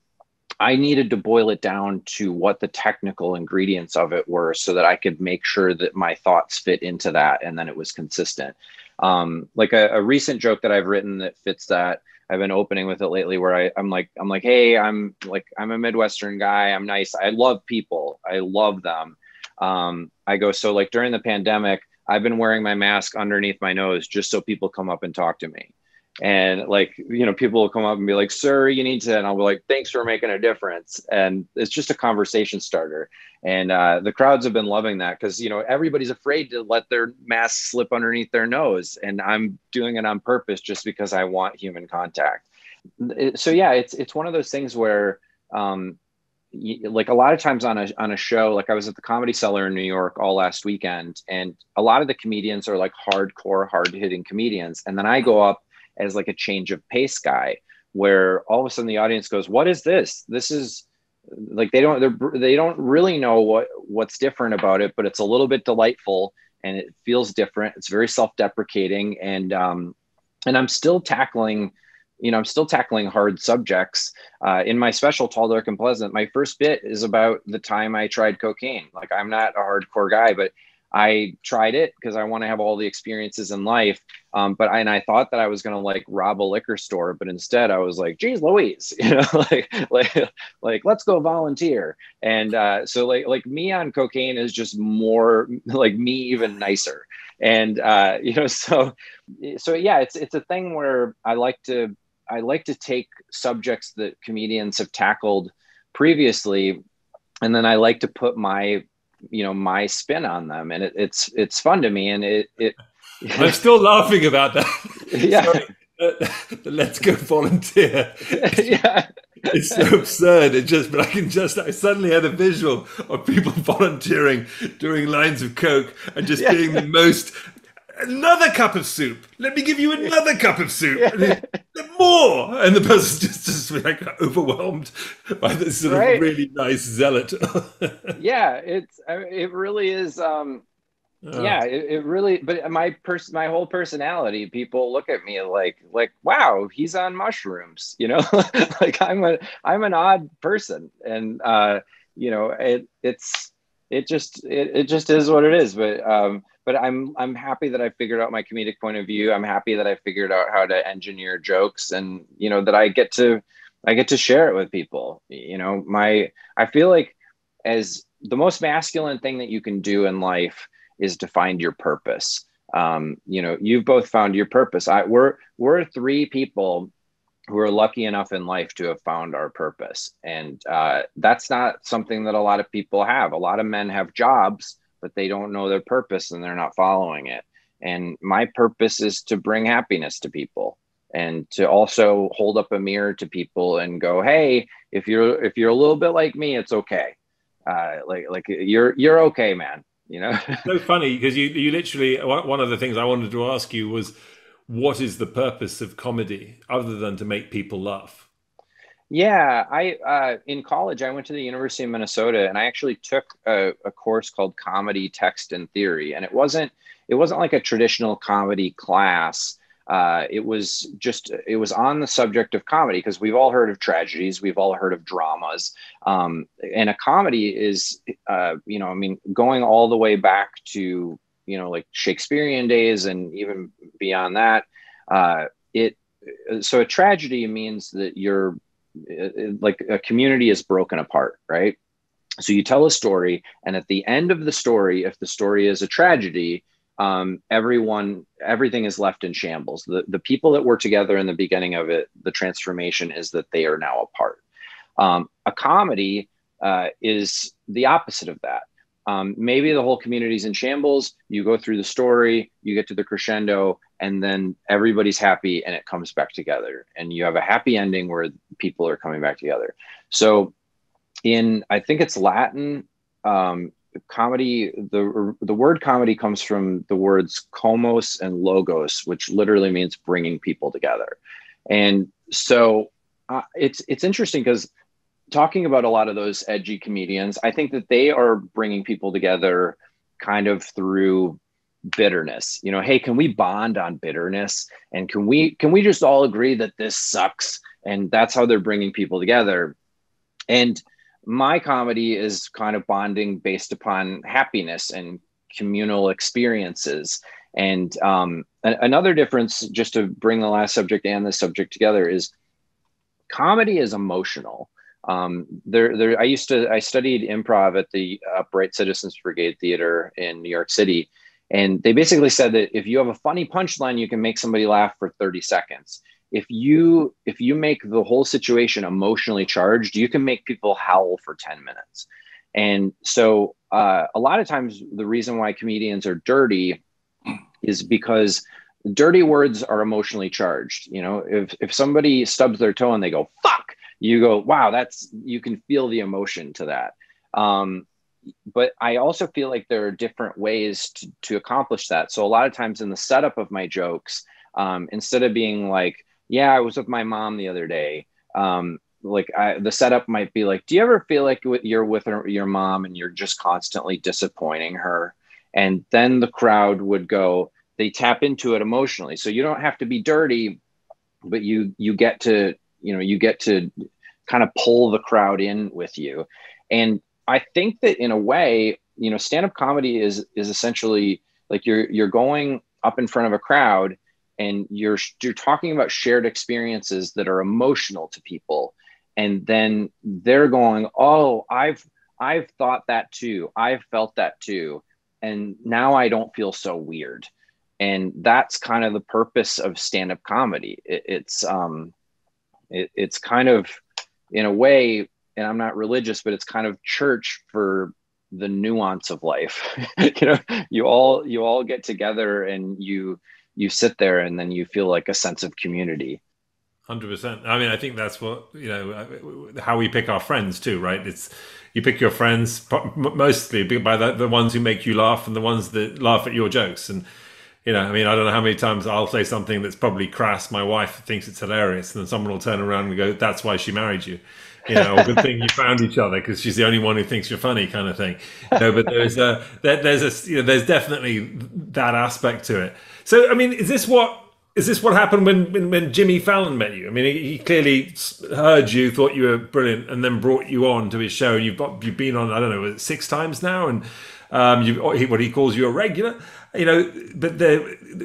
I needed to boil it down to what the technical ingredients of it were so that I could make sure that my thoughts fit into that and then it was consistent. Um, like a, a, recent joke that I've written that fits that. I've been opening with it lately where I, I'm like, I'm like, hey, I'm like, I'm a Midwestern guy. I'm nice. I love people. I love them. Um, I go, so like during the pandemic, I've been wearing my mask underneath my nose just so people come up and talk to me and like you know people will come up and be like sir you need to and i'll be like thanks for making a difference. And it's just a conversation starter. And uh, the crowds have been loving that because you know everybody's afraid to let their mask slip underneath their nose. And i'm doing it on purpose just because i want human contact. So yeah it's it's one of those things where um, like a lot of times on a on a show like i was at the comedy cellar in new york all last weekend and a lot of the comedians are like hardcore hard hitting comedians. And then i go up as like a change of pace guy where all of a sudden the audience goes what is this? This is like they don't they're, they don't really know what what's different about it but it's a little bit delightful and it feels different. It's very self-deprecating and um and i'm still tackling you know i'm still tackling hard subjects. Uh, in my special tall dark and pleasant my first bit is about the time i tried cocaine. Like i'm not a hardcore guy but I tried it because I want to have all the experiences in life. Um, but I, and I thought that I was going to like rob a liquor store, but instead I was like, geez, Louise, you know, like, like, like, let's go volunteer. And uh, so like, like me on cocaine is just more like me, even nicer. And, uh, you know, so, so yeah, it's, it's a thing where I like to, I like to take subjects that comedians have tackled previously, and then I like to put my you know my spin on them, and it, it's it's fun to me, and it it. I'm still laughing about that. Yeah. Uh, let's go volunteer. yeah. It's so absurd. It just, but I can just, I suddenly had a visual of people volunteering, doing lines of coke, and just Yeah. being the most. Another cup of soup. Let me give you another cup of soup. Then, More, and the person's just, just like overwhelmed by this sort Right. of really nice zealot. yeah it's it really is um Oh. yeah it, it really but my person my whole personality people look at me like like wow he's on mushrooms you know like i'm a i'm an odd person and uh you know it it's it just it, it just is what it is but um but i'm i'm happy that i figured out my comedic point of view i'm happy that i figured out how to engineer jokes and you know that i get to i get to share it with people you know my i feel like as the most masculine thing that you can do in life is to find your purpose. Um, you know, you've both found your purpose. I, we're we're three people who are lucky enough in life to have found our purpose, and uh, that's not something that a lot of people have. A lot of men have jobs, but they don't know their purpose and they're not following it. And my purpose is to bring happiness to people and to also hold up a mirror to people and go, "Hey, if you're if you're a little bit like me, it's okay." Uh, like like you're you're okay, man. You know. so funny because you you literally one one of the things I wanted to ask you was what is the purpose of comedy other than to make people laugh? Yeah, I uh, in college I went to the University of Minnesota and I actually took a, a course called comedy text and theory, and it wasn't it wasn't like a traditional comedy class. Uh, it was just it was on the subject of comedy because we've all heard of tragedies, we've all heard of dramas, um, and a comedy is uh, you know I mean going all the way back to you know like Shakespearean days and even beyond that. Uh, it so a tragedy means that you're like a community is broken apart, right? So you tell a story, and at the end of the story, if the story is a tragedy, um, everyone, everything is left in shambles. The the people that were together in the beginning of it, the transformation is that they are now apart. Um, a comedy uh, is the opposite of that. Um, maybe the whole community's in shambles. You go through the story, you get to the crescendo, and then everybody's happy and it comes back together. And you have a happy ending where people are coming back together. So, in I think it's Latin, um, comedy. The the word comedy comes from the words comos and logos, which literally means bringing people together. And so, uh, it's it's interesting because talking about a lot of those edgy comedians, I think that they are bringing people together kind of through bitterness. You know, hey, can we bond on bitterness? And can we can we just all agree that this sucks? And that's how they're bringing people together. And my comedy is kind of bonding based upon happiness and communal experiences. And um, another difference, just to bring the last subject and this subject together, is comedy is emotional um, there, there. I used to. I studied improv at the Upright Citizens Brigade Theater in New York City, and they basically said that if you have a funny punchline, you can make somebody laugh for thirty seconds. If you if you make the whole situation emotionally charged, you can make people howl for ten minutes. And so, uh, a lot of times, the reason why comedians are dirty is because dirty words are emotionally charged. You know, if if somebody stubs their toe and they go "fuck," you go, wow, that's you can feel the emotion to that. Um, but I also feel like there are different ways to, to accomplish that. So a lot of times in the setup of my jokes, um, instead of being like, yeah, I was with my mom the other day, um, like I, the setup might be like, do you ever feel like you're with her, your mom and you're just constantly disappointing her? And then the crowd would go, they tap into it emotionally. So you don't have to be dirty, but you you get to you know you get to kind of pull the crowd in with you. And i think that in a way you know stand up comedy is is essentially like you're you're going up in front of a crowd and you're you're talking about shared experiences that are emotional to people. And then they're going oh i've i've thought that too. I've felt that too. And now i don't feel so weird. And that's kind of the purpose of stand-up comedy. It, it's um it, it's kind of in a way and I'm not religious, but it's kind of church for the nuance of life. you know, you all you all get together and you you sit there and then you feel like a sense of community. Hundred percent. I mean, I think that's what you know how we pick our friends too, right? It's you pick your friends mostly by the, the ones who make you laugh and the ones that laugh at your jokes and you know, I mean, I don't know how many times I'll say something that's probably crass. My wife thinks it's hilarious, and then someone will turn around and go, "That's why she married you." You know, good thing you found each other because she's the only one who thinks you're funny, kind of thing. You know, but there's a there, there's a you know, there's definitely that aspect to it. So, I mean, is this what is this what happened when, when, when Jimmy Fallon met you? I mean, he, he, clearly heard you, thought you were brilliant, and then brought you on to his show. You've got you've been on I don't know six times now, and um, you what he calls you a regular you know, but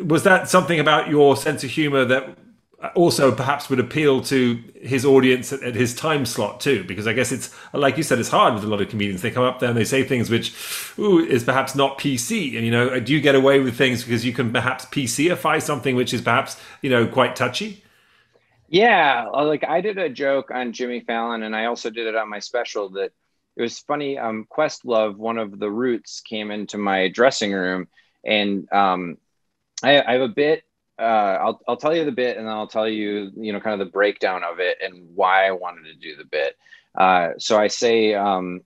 was that something about your sense of humor that also perhaps would appeal to his audience at, at, his time slot too? Because i guess it's like you said it's hard with a lot of comedians. They come up there and they say things which ooh, is perhaps not pc and you know do you get away with things because you can perhaps pcify something which is perhaps you know quite touchy? Yeah like i did a joke on jimmy fallon and i also did it on my special that it was funny um questlove one of the roots came into my dressing room and um, I, I, have a bit. Uh, I'll I'll tell you the bit, and then I'll tell you you know kind of the breakdown of it and why I wanted to do the bit. Uh, so I say um,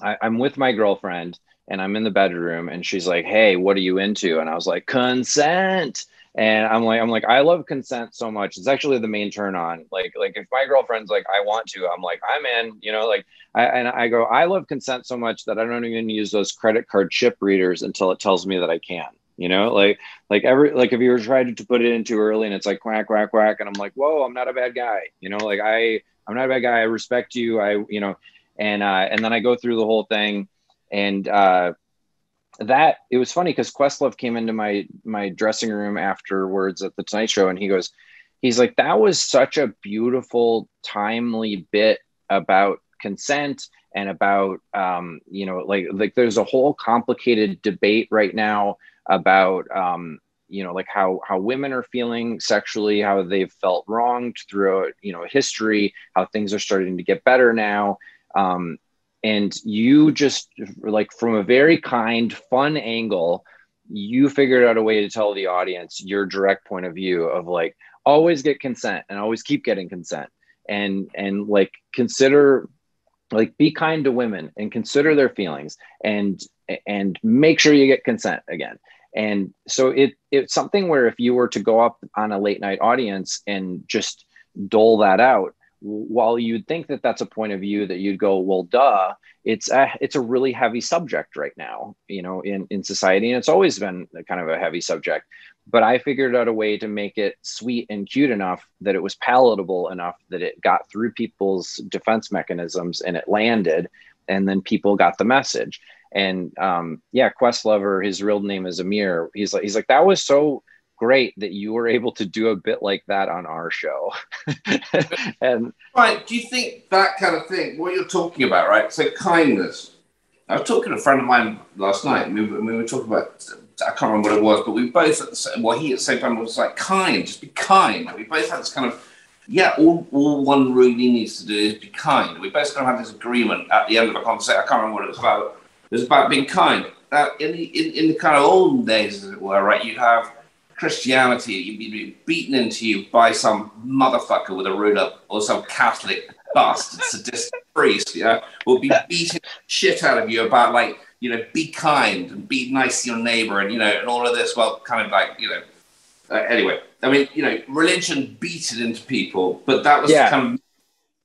I, I'm with my girlfriend and I'm in the bedroom, and she's like, "Hey, what are you into?" And I was like, "Consent." And i'm like i'm like i love consent so much. It's actually the main turn on. Like like if my girlfriend's like i want to i'm like i'm in you know like i and i go i love consent so much that i don't even use those credit card chip readers until it tells me that i can you know like like every like if you were trying to put it in too early and it's like quack quack quack and i'm like whoa i'm not a bad guy you know like i i'm not a bad guy. I respect you. I you know and uh and then i go through the whole thing and uh that it was funny because Questlove came into my my dressing room afterwards at the Tonight Show, and he goes, he's like, that was such a beautiful, timely bit about consent and about um, you know, like like there's a whole complicated debate right now about um, you know, like how how women are feeling sexually, how they've felt wronged throughout you know history, how things are starting to get better now. Um, and you just like from a very kind fun angle you figured out a way to tell the audience your direct point of view of like always get consent and always keep getting consent. And and like consider like be kind to women and consider their feelings and and make sure you get consent again. And so it it's something where if you were to go up on a late night audience and just dole that out while you'd think that that's a point of view that you'd go, well, duh, it's a, it's a really heavy subject right now, you know, in, in society. And it's always been kind of a heavy subject. But I figured out a way to make it sweet and cute enough that it was palatable enough that it got through people's defense mechanisms and it landed. And then people got the message. And um, yeah, Questlove, his real name is Amir. He's like, he's like, that was so great that you were able to do a bit like that on our show. and right, do you think that kind of thing, what you're talking about, right? So kindness. I was talking to a friend of mine last night, we, were, we were talking about. I can't remember what it was, but we both at the same, well, he at the same time was like kind, just be kind. we both had this kind of, yeah, all, all one really needs to do is be kind. We both kind of had this agreement at the end of a conversation. I can't remember what it was about. It was about being kind. In the in, in the kind of olden days, as it were, right, you have Christianity, you'd be beaten into you by some motherfucker with a ruler or some Catholic bastard sadistic priest, you know, will be beating shit out of you about like, you know, be kind and be nice to your neighbor and, you know, and all of this. Well, kind of like, you know, uh, anyway, I mean, you know, religion beat it into people, but that was yeah. kind of,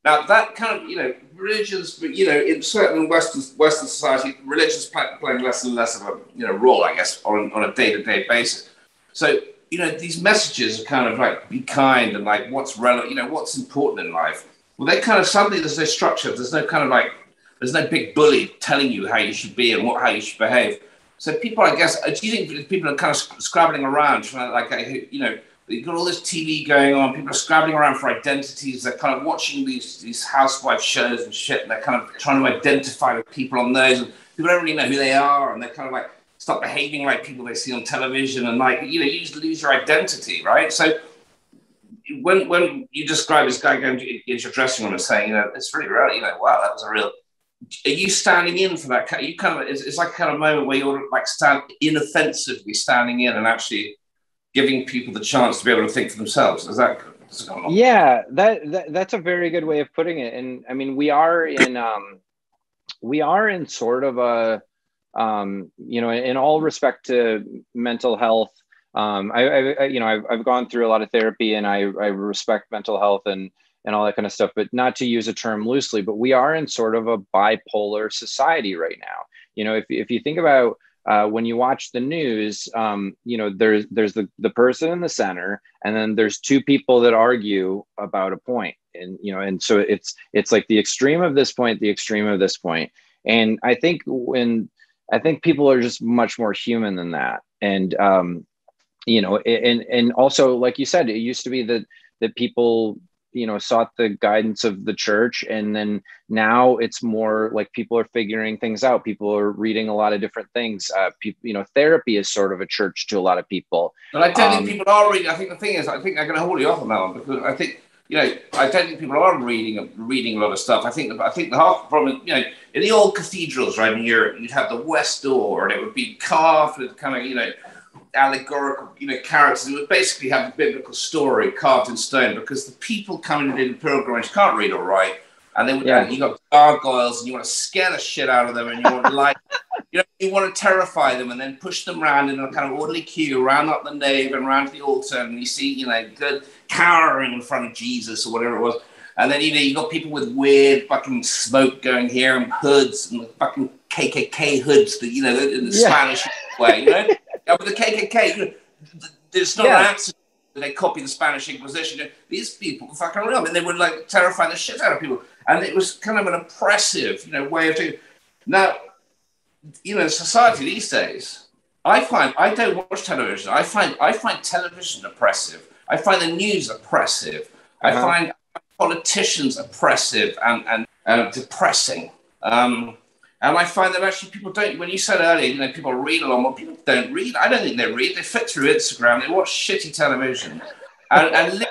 now that kind of, you know, religions, but you know, in certain Western Western society, religion's playing less and less of a, you know, role, I guess, on, on a day-to-day basis. So, you know, these messages are kind of like be kind and like what's relevant, you know, what's important in life. Well, they kind of suddenly there's no structure. There's no kind of like, there's no big bully telling you how you should be and what how you should behave. So people, I guess, do you think people are kind of scrabbling around, trying to like, uh, you know, you've got all this TV going on. People are scrabbling around for identities. They're kind of watching these these housewife shows and shit, and they're kind of trying to identify with people on those. And people don't really know who they are, and they're kind of like stop behaving like people they see on television and like you know you just lose your identity right so when when you describe this guy going into your dressing room and saying, you know, it's really real, you know, wow, that was a real. Are you standing in for that? You kind of it's, it's like kind of moment where you're like stand inoffensively standing in and actually giving people the chance to be able to think for themselves. Is that yeah, that, that that's a very good way of putting it. And I mean, we are in um, we are in sort of a um, you know, in all respect to mental health. Um, I, I you know, I've, I've gone through a lot of therapy, and I I respect mental health and and all that kind of stuff. But not to use a term loosely, but we are in sort of a bipolar society right now. You know, if if you think about uh, when you watch the news, um, you know, there's there's the, the person in the center, and then there's two people that argue about a point, and you know, and so it's it's like the extreme of this point, the extreme of this point, and I think when I think people are just much more human than that, and um, you know, and and also like you said, it used to be that that people you know sought the guidance of the church. And then now it's more like people are figuring things out. People are reading a lot of different things. Uh people you know therapy is sort of a church to a lot of people. But i don't um, think people are reading. I think the thing is i think i'm going to hold you off on that one because i think you know i don't think people are reading reading a lot of stuff i think i think the half problem you know in the old cathedrals right in europe you'd have the west door and it would be carved with kind of you know allegorical, you know, characters. It would basically have a biblical story carved in stone because the people coming in the pilgrimage can't read or write. And then yeah. you got gargoyles and you want to scare the shit out of them and you want to like you know you want to terrify them and then push them around in a kind of orderly queue round up the nave and around the altar and you see, you know, good cowering in front of Jesus or whatever it was. And then you know you got people with weird fucking smoke going here and hoods and the fucking KKK hoods that you know in the yeah. Spanish way, you know. Yeah, but the KKK, you know, there's not yeah. an accident they copy the Spanish Inquisition. These people were fucking real. I mean, they were like terrifying the shit out of people. And it was kind of an oppressive, you know, way of doing Now, you know, society these days, I find I don't watch television. I find I find television oppressive. I find the news oppressive. Uh-huh. I find politicians oppressive and, and, and depressing. Um, and I find that actually people don't, when you said earlier, you know, people read a lot more, people don't read. I don't think they read. They fit through Instagram, they watch shitty television. And, and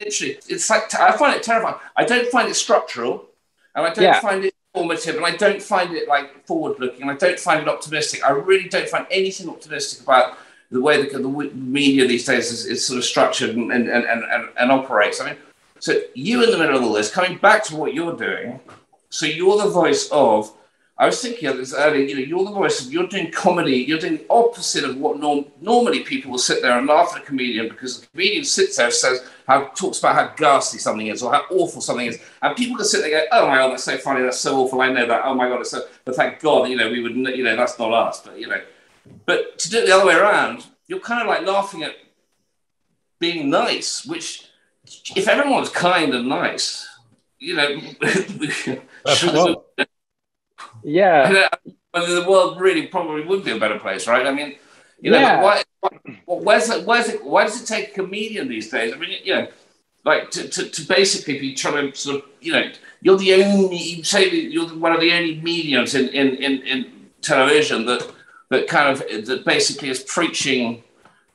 literally, it's like, I find it terrifying. I don't find it structural, and I don't yeah. find it formative, and I don't find it like forward looking, and I don't find it optimistic. I really don't find anything optimistic about the way the, the media these days is, is sort of structured and, and, and, and, and operates. I mean, so you in the middle of all this, coming back to what you're doing, so you're the voice of I was thinking of this earlier, you know, you're the voice of, you're doing comedy, you're doing the opposite of what norm, normally people will sit there and laugh at a comedian because the comedian sits there and says, how, talks about how ghastly something is or how awful something is. And people can sit there and go, oh my God, that's so funny, that's so awful, I know that, oh my God, it's so, but thank God, you know, we would, you know, that's not us, but, you know. But to do it the other way around, you're kind of like laughing at being nice, which if everyone was kind and nice, you know, Yeah. Uh, the world really probably would be a better place, right? I mean, you know, yeah. why, why, where's it, where's it, why does it take a comedian these days? I mean, you know, like to, to, to basically be trying to sort of, you know, you're the only, you say you're one of the only mediums in, in, in, in television that, that kind of, that basically is preaching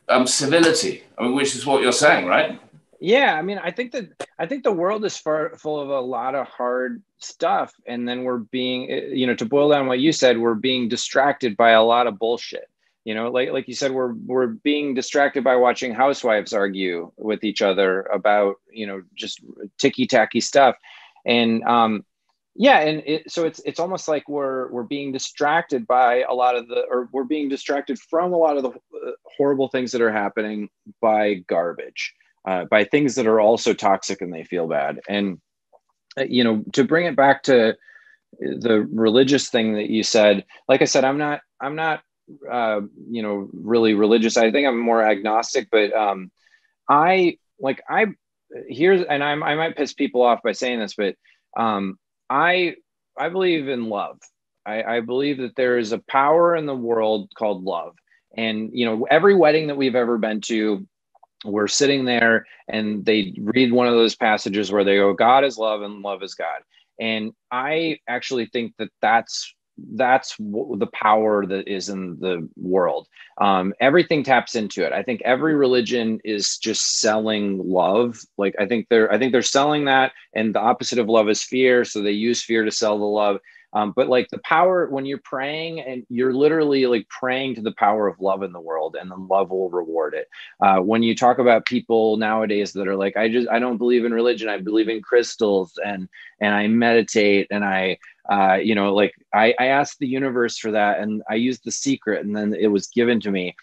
um, civility, I mean, which is what you're saying, right? Yeah, I mean, I think that I think the world is far, full of a lot of hard stuff, and then we're being, eh, you know, to boil down what you said, we're being distracted by a lot of bullshit. You know, like like you said, we're we're being distracted by watching housewives argue with each other about you know just ticky tacky stuff, and um, yeah, and it, so it's it's almost like we're we're being distracted by a lot of the, or we're being distracted from a lot of the uh, horrible things that are happening by garbage uh, by things that are also toxic and they feel bad. And, uh, you know, to bring it back to the religious thing that you said, like I said, I'm not, I'm not, uh, you know, really religious. I think I'm more agnostic, but um, I like, I, here's, and I'm, I might piss people off by saying this, but um, I, I believe in love. I, I believe that there is a power in the world called love. And, you know, every wedding that we've ever been to, we're sitting there and they read one of those passages where they go god is love and love is god and i actually think that that's that's w- the power that is in the world. Um, everything taps into it. I think every religion is just selling love. Like I think they're I think they're selling that, and the opposite of love is fear. So they use fear to sell the love. Um, but like the power when you're praying and you're literally like praying to the power of love in the world and then love will reward it. Uh, when you talk about people nowadays that are like i just i don't believe in religion. I believe in crystals and and i meditate and i uh, you know like I, I asked the universe for that and i used the secret and then it was given to me.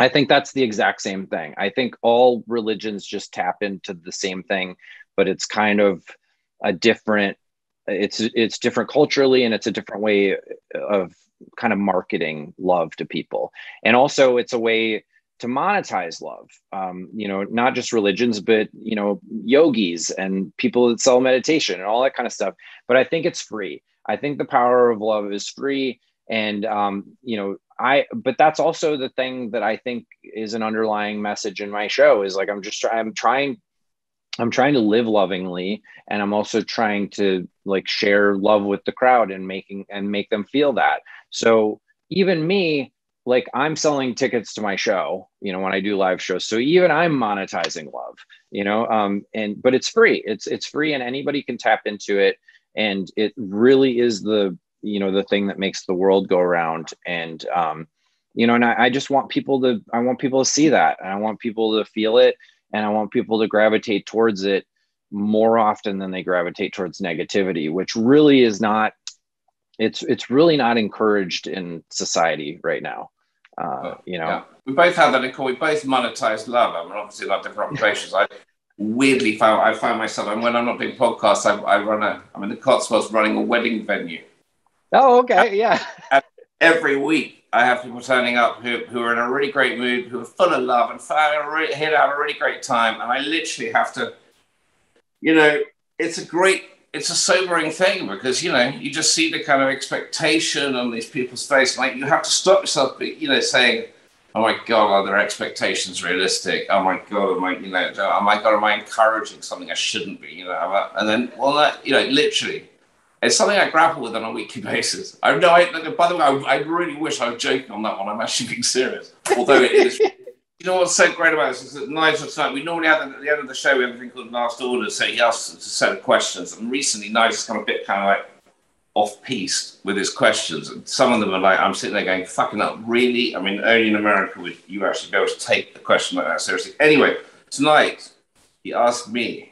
I think that's the exact same thing. I think all religions just tap into the same thing but it's kind of a different it's it's different culturally and it's a different way of kind of marketing love to people. And also it's a way to monetize love. Um, you know not just religions but you know yogis and people that sell meditation and all that kind of stuff. But i think it's free. I think the power of love is free. And um, you know i but that's also the thing that i think is an underlying message in my show is like i'm just i'm trying I'm trying to live lovingly and I'm also trying to like share love with the crowd and making and make them feel that. So even me, like I'm selling tickets to my show, you know, when I do live shows. So even I'm monetizing love, you know, um, and but it's free. It's it's free and anybody can tap into it. And it really is the, you know, the thing that makes the world go around. And um, you know, and I, I just want people to I want people to see that and I want people to feel it and I want people to gravitate towards it more often than they gravitate towards negativity, which really is not it's it's really not encouraged in society right now. Uh, you know, yeah. we both have that in common. We both monetize love. I mean, obviously, like different occupations. I weirdly found I find myself, and when I'm not doing podcasts, I, I run a. I'm in the Cotswolds running a wedding venue. Oh, okay, yeah. And every week, I have people turning up who, who are in a really great mood, who are full of love and really, here to have a really great time. And I literally have to, you know, it's a great, it's a sobering thing because, you know, you just see the kind of expectation on these people's face. Like you have to stop yourself, you know, saying, oh my God, are their expectations realistic? Oh my God, am I, you know, oh my God, am I encouraging something I shouldn't be, you know? And then, well, that, you know, literally, it's something I grapple with on a weekly basis. I know. I, by the way, I, I, really wish I was joking on that one. I'm actually being serious. Although it is. You know what's so great about this is that Nigel tonight, we normally have at the end of the show, we have a thing called Last Order. So he asks a set of questions. And recently, Nigel's come a bit kind of like off piece with his questions. And some of them are like, I'm sitting there going, fucking up, really? I mean, only in America would you actually be able to take a question like that seriously. Anyway, tonight, he asked me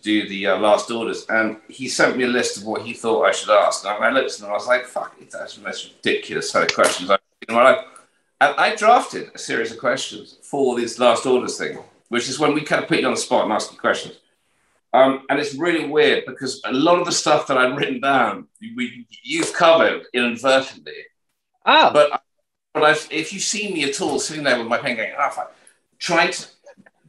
to do the uh, last orders, and he sent me a list of what he thought I should ask. And I looked at them, I was like, "Fuck, that's the most ridiculous set of questions I've in my life." And I drafted a series of questions for this last orders thing, which is when we kind of put you on the spot and ask you questions. Um, and it's really weird because a lot of the stuff that I've written down, we, you've covered inadvertently. Oh. But, but I've, if you see me at all sitting there with my pen going, ah, trying to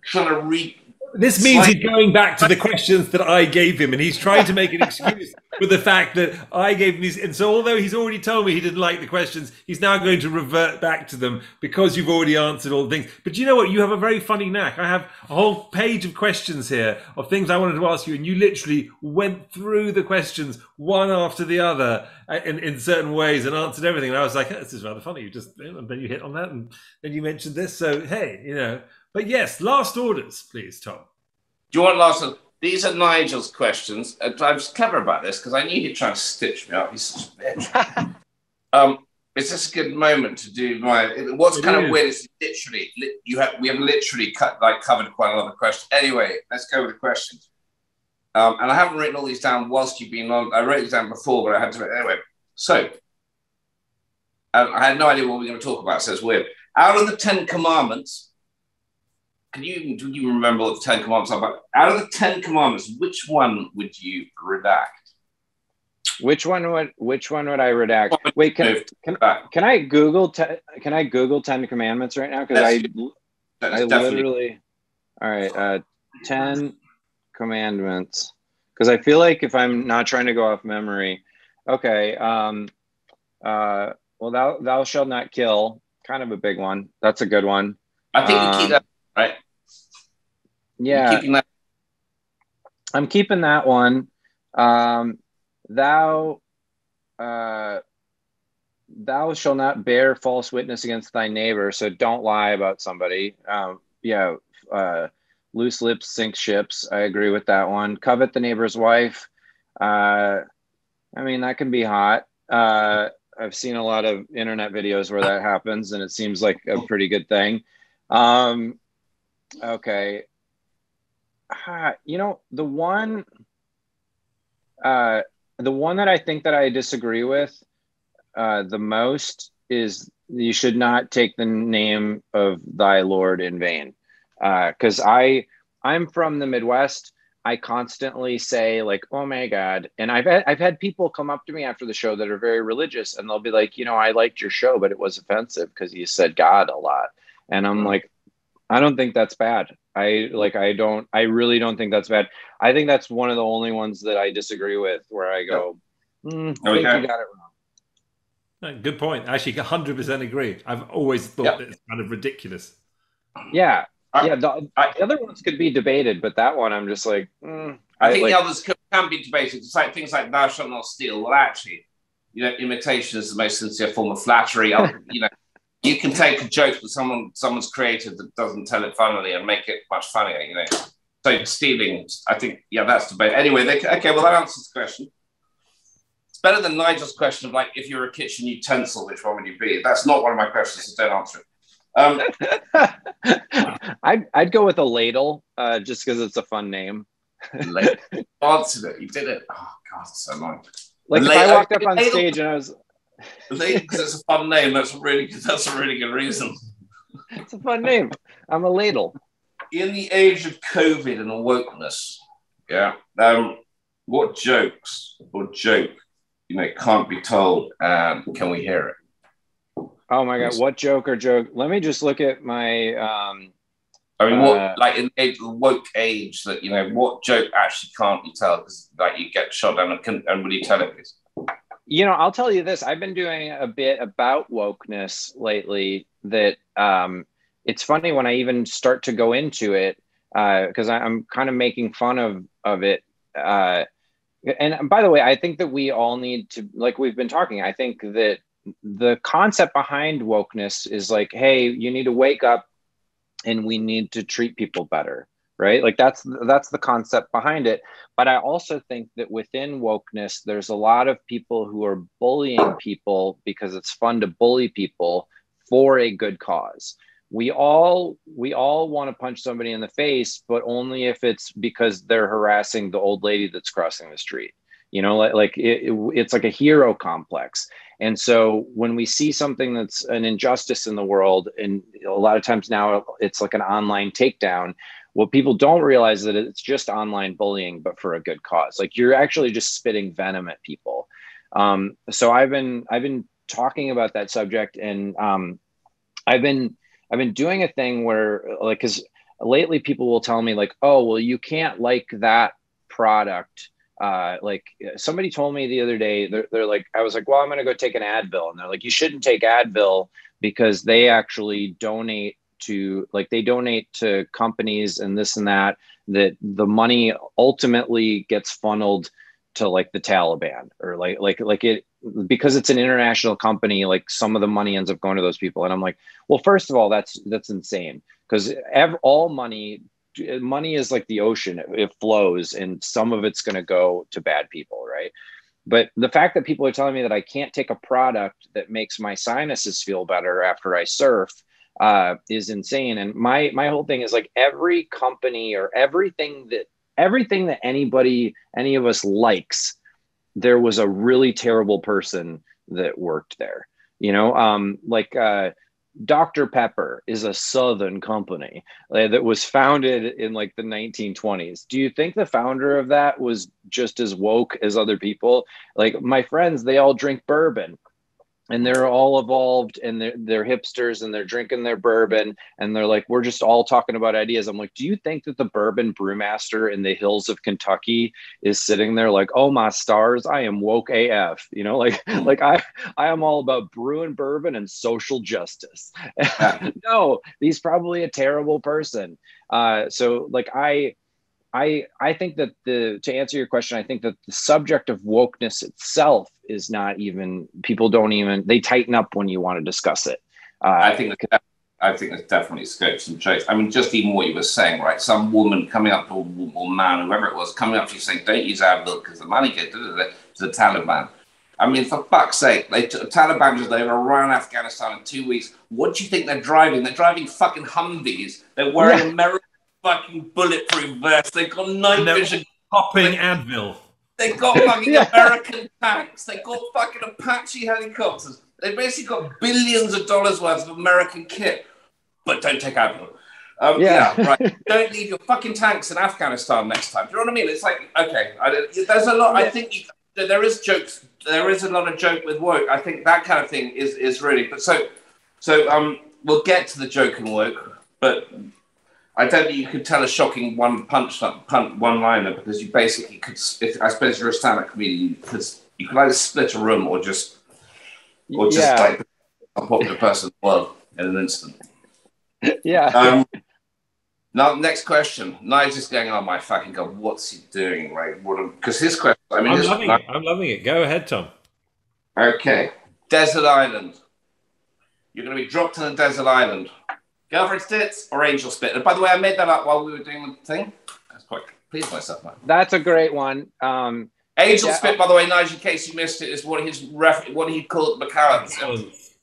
trying to read this means he's going back to the questions that I gave him, and he's trying to make an excuse for the fact that I gave him these. And so, although he's already told me he didn't like the questions, he's now going to revert back to them because you've already answered all the things. But you know what? You have a very funny knack. I have a whole page of questions here of things I wanted to ask you, and you literally went through the questions one after the other uh, in, in certain ways and answered everything. And I was like, this is rather funny. You just, and then you hit on that, and then you mentioned this. So, hey, you know. But yes, last orders, please, Tom. Do you want last orders? These are Nigel's questions. Uh, I was clever about this because I knew he'd try and stitch me up. He's such a bitch. um, it's just a good moment to do my. What's it kind is. of weird is literally you have we have literally cut like covered quite a lot of questions. Anyway, let's go with the questions. Um, and I haven't written all these down whilst you've been on. I wrote these down before, but I had to anyway. So um, I had no idea what we were going to talk about. So it's weird. Out of the Ten Commandments, can you do you remember what the Ten Commandments are? But out of the Ten Commandments, which one would you redact? Which one would which one would I redact? Wait, can can, can I Google te, can I Google Ten Commandments right now? Because I I literally all right, uh, Ten Commandments. Because I feel like if I'm not trying to go off memory, okay. Um, uh, well, thou thou shalt not kill. Kind of a big one. That's a good one. I think um, keep that right? Yeah. Keeping that- I'm keeping that one. Um, thou, uh, thou shall not bear false witness against thy neighbor. So don't lie about somebody. Um, yeah. Uh, loose lips sink ships. I agree with that one. Covet the neighbor's wife. Uh, I mean, that can be hot. Uh, I've seen a lot of internet videos where that happens, and it seems like a pretty good thing. Um, okay. Uh, you know, the one, uh, the one that I think that I disagree with uh, the most is you should not take the name of thy Lord in vain. Because uh, I, I'm from the Midwest. I constantly say like, "Oh my God!" And I've had, I've had people come up to me after the show that are very religious, and they'll be like, "You know, I liked your show, but it was offensive because you said God a lot." And I'm like, I don't think that's bad. I like I don't I really don't think that's bad. I think that's one of the only ones that I disagree with where I go, mm, I think you got it wrong. Good point. Actually, 100% agree. I've always thought yep. it's kind of ridiculous. Yeah. I, yeah. The, I, the, other ones could be debated, but that one I'm just like, mm, I, think like, the others can, can, be debated. It's like things like thou shalt not steal. Well, actually, you know, imitation is the most sincere form of flattery. you know, you can take a joke that someone someone's created that doesn't tell it funnily and make it much funnier. You know, so stealing. I think yeah, that's debate. Anyway, they, okay, well that answers the question. It's better than Nigel's question of like if you're a kitchen utensil, which one would you be? That's not one of my questions, so don't answer it. Um, I'd, I'd go with a ladle, uh, just because it's a fun name. Answered it. You did it. Oh God, it's so annoying. Like if I walked up on stage and I was because it's a fun name. That's really that's a really good reason. It's a fun name. I'm a ladle. In the age of COVID and awokeness, yeah. Um, what jokes or joke, you know, can't be told, and can we hear it? Oh my god, what joke or joke? Let me just look at my. Um, I mean, what uh, like in the woke age that you know what joke actually can't you tell because like you get shot down and, can, and will you tell it? Please? You know, I'll tell you this. I've been doing a bit about wokeness lately that um, it's funny when I even start to go into it because uh, I'm kind of making fun of, of it. Uh, and by the way, I think that we all need to, like we've been talking, I think that the concept behind wokeness is like, hey, you need to wake up and we need to treat people better right? Like that's that's the concept behind it. But i also think that within wokeness there's a lot of people who are bullying people because it's fun to bully people for a good cause. We all we all want to punch somebody in the face but only if it's because they're harassing the old lady that's crossing the street. You know like, like it, it, it's like a hero complex. And so when we see something that's an injustice in the world and a lot of times now it's like an online takedown what people don't realize is that it's just online bullying but for a good cause. Like you're actually just spitting venom at people. Um, so i've been i've been talking about that subject and um, i've been i've been doing a thing where like because lately people will tell me like oh well you can't like that product. Uh, like somebody told me the other day they're, they're like i was like well i'm going to go take an advil and they're like you shouldn't take advil because they actually donate to like they donate to companies and this and that that the money ultimately gets funneled to like the Taliban or like like like it because it's an international company like some of the money ends up going to those people. And I'm like well first of all that's that's insane because all money money is like the ocean. It, it flows and some of it's going to go to bad people right? But the fact that people are telling me that I can't take a product that makes my sinuses feel better after I surf uh, is insane. And my my whole thing is like every company or everything that everything that anybody any of us likes, there was a really terrible person that worked there. You know, um, like uh, Dr. Pepper is a Southern company uh, that was founded in like the 1920s. Do you think the founder of that was just as woke as other people? Like my friends, they all drink bourbon and they're all evolved and they're, they're hipsters and they're drinking their bourbon and they're like we're just all talking about ideas. I'm like do you think that the bourbon brewmaster in the hills of kentucky is sitting there like oh my stars i am woke af you know like like i i am all about brewing bourbon and social justice. No he's probably a terrible person. Uh so like i I I think that the to answer your question, I think that the subject of wokeness itself is not even people don't even they tighten up when you want to discuss it. Uh, I think that, I think there's definitely scope some chase. I mean, just even what you were saying, right? Some woman coming up to or man, whoever it was, coming up to you saying, "Don't use Advil because the money gets to the Taliban." I mean, for fuck's sake, they t- Taliban just around Afghanistan in two weeks. What do you think they're driving? They're driving fucking Humvees. They're wearing yeah. American fucking bulletproof vests. They've got night vision. Popping Advil. They've got fucking yeah. American tanks. They've got fucking Apache helicopters. They've basically got billions of dollars worth of American kit. But don't take Advil. Um, yeah. yeah. right. Don't leave your fucking tanks in Afghanistan next time. Do you know what I mean? It's like, okay, I, there's a lot. I think you, there is jokes there is a lot of joke with woke. I think that kind of thing is is really. But so so um, we'll get to the joke and woke, but I don't think you could tell a shocking one punch punt one liner because you basically could. If, I suppose you're a stand-up comedian, because you could either split a room or just or just yeah. like a popular person in the world in an instant. Yeah. Um, now, next question. Nigel's going, oh my fucking god, what's he doing? Right? What? Because his question. I mean, I'm loving it. I'm loving it. Go ahead, Tom. Okay, desert island. You're going to be dropped on a desert island. Girlfriend tits or angel spit? And by the way, I made that up while we were doing the thing. I was quite pleased with myself, man. That's a great one. Um, angel yeah, spit, by the way, Nigel, in case you missed it, is what his ref, what he called Macallan's.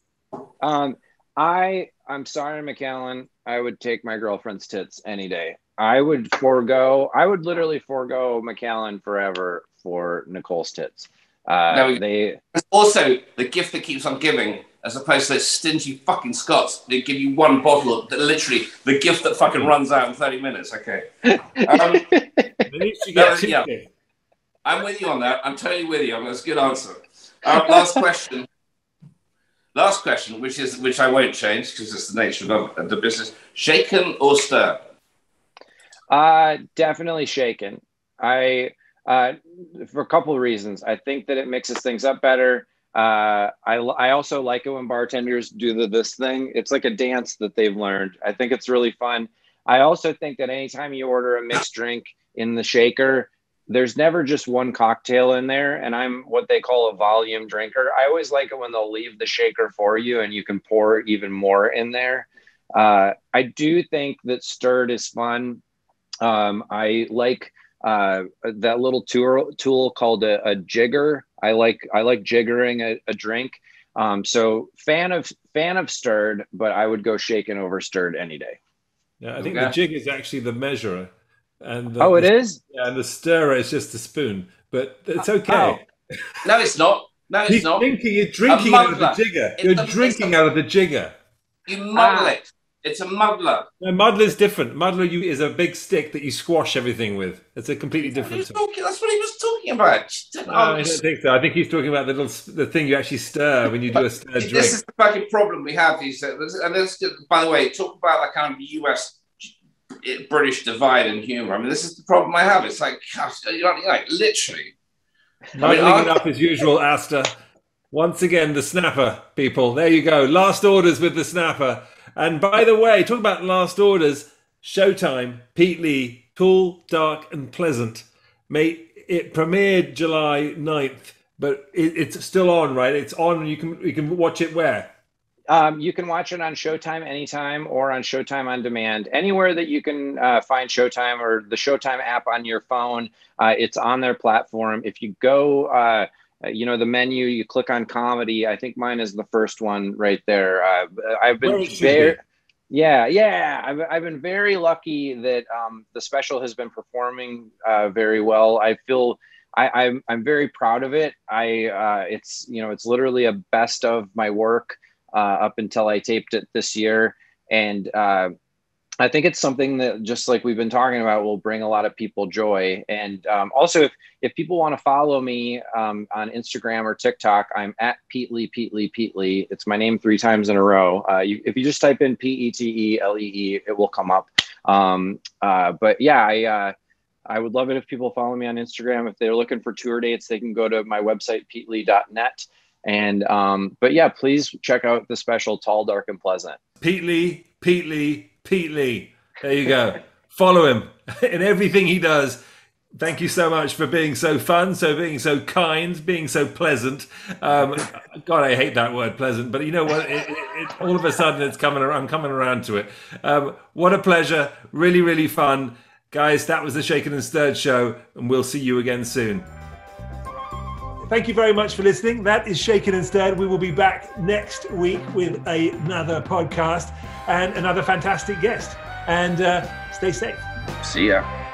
Um, I I'm sorry, Macallan. I would take my girlfriend's tits any day. I would forego. I would literally forego Macallan forever for Nicole's tits. Uh, no, they also the gift that keeps on giving, as opposed to those stingy fucking Scots. They give you one bottle, of, literally the gift that fucking runs out in thirty minutes. Okay. Um, yeah, I'm with you on that. I'm totally with you. That's a good answer. Uh, last question. Last question, which is which I won't change because it's the nature of the business. Shaken or stir? Uh, definitely shaken. I uh, for a couple of reasons. I think that it mixes things up better. Uh, I, I also like it when bartenders do the, this thing. It's like a dance that they've learned. I think it's really fun. I also think that anytime you order a mixed drink in the shaker, there's never just one cocktail in there and i'm what they call a volume drinker i always like it when they'll leave the shaker for you and you can pour even more in there uh, i do think that stirred is fun um, i like uh, that little tool, tool called a, a, jigger i like i like jiggering a, a drink um, so fan of fan of stirred but i would go shaken over stirred any day yeah i think okay. the jig is actually the measurer and the, oh, it is. Yeah, and the stirrer is just a spoon, but it's okay. Oh. No, it's not. No, it's He's not. Drinking, you're drinking out of the jigger. It's you're a, drinking out of the jigger. You muddle ah. it. It's a muddler. No, muddler is different. Muddler you, is a big stick that you squash everything with. It's a completely different. Talking, that's what he was talking about. No, I don't think so. I think he's talking about the little the thing you actually stir when you do a stir drink. This is the fucking problem we have. These and this, by the way, talk about that kind of US British divide in humor. I mean, this is the problem I have. It's like, gosh, you know, like literally. Muddling I mean, it up as usual, Astor. Once again, the snapper, people. There you go. Last orders with the snapper. And by the way, talk about last orders. Showtime, Pete Lee, Cool, Dark, and Pleasant. Mate, it premiered July 9th, but it, it's still on, right? It's on. You can you can watch it where? Um, you can watch it on Showtime anytime or on Showtime on demand. Anywhere that you can uh, find Showtime or the Showtime app on your phone, uh, it's on their platform. If you go, uh, you know, the menu, you click on comedy. I think mine is the first one right there. Uh, I've been very. Yeah, yeah. I've, I've been very lucky that um, the special has been performing uh, very well. I feel I, I'm I'm very proud of it. I uh, it's you know it's literally a best of my work uh, up until I taped it this year. And uh, I think it's something that, just like we've been talking about, will bring a lot of people joy. And um, also, if, if people want to follow me um, on Instagram or TikTok, I'm at Pete Lee, Pete Lee, Pete Lee. It's my name three times in a row. Uh, you, if you just type in P E T E L E E, it will come up. Um, uh, but yeah, I, uh, I would love it if people follow me on Instagram. If they're looking for tour dates, they can go to my website, petelee.net. And um, but yeah, please check out the special Tall, Dark, and Pleasant. Pete Lee, Pete Lee, Pete Lee. There you go. Follow him. in everything he does. Thank you so much for being so fun, so being so kind, being so pleasant. Um, God, I hate that word, pleasant. But you know what? It, it, it, all of a sudden, it's coming. Around, I'm coming around to it. Um, what a pleasure! Really, really fun, guys. That was the Shaken and Stirred show, and we'll see you again soon. Thank you very much for listening. That is Shaken Instead. We will be back next week with another podcast and another fantastic guest. And uh, stay safe. See ya.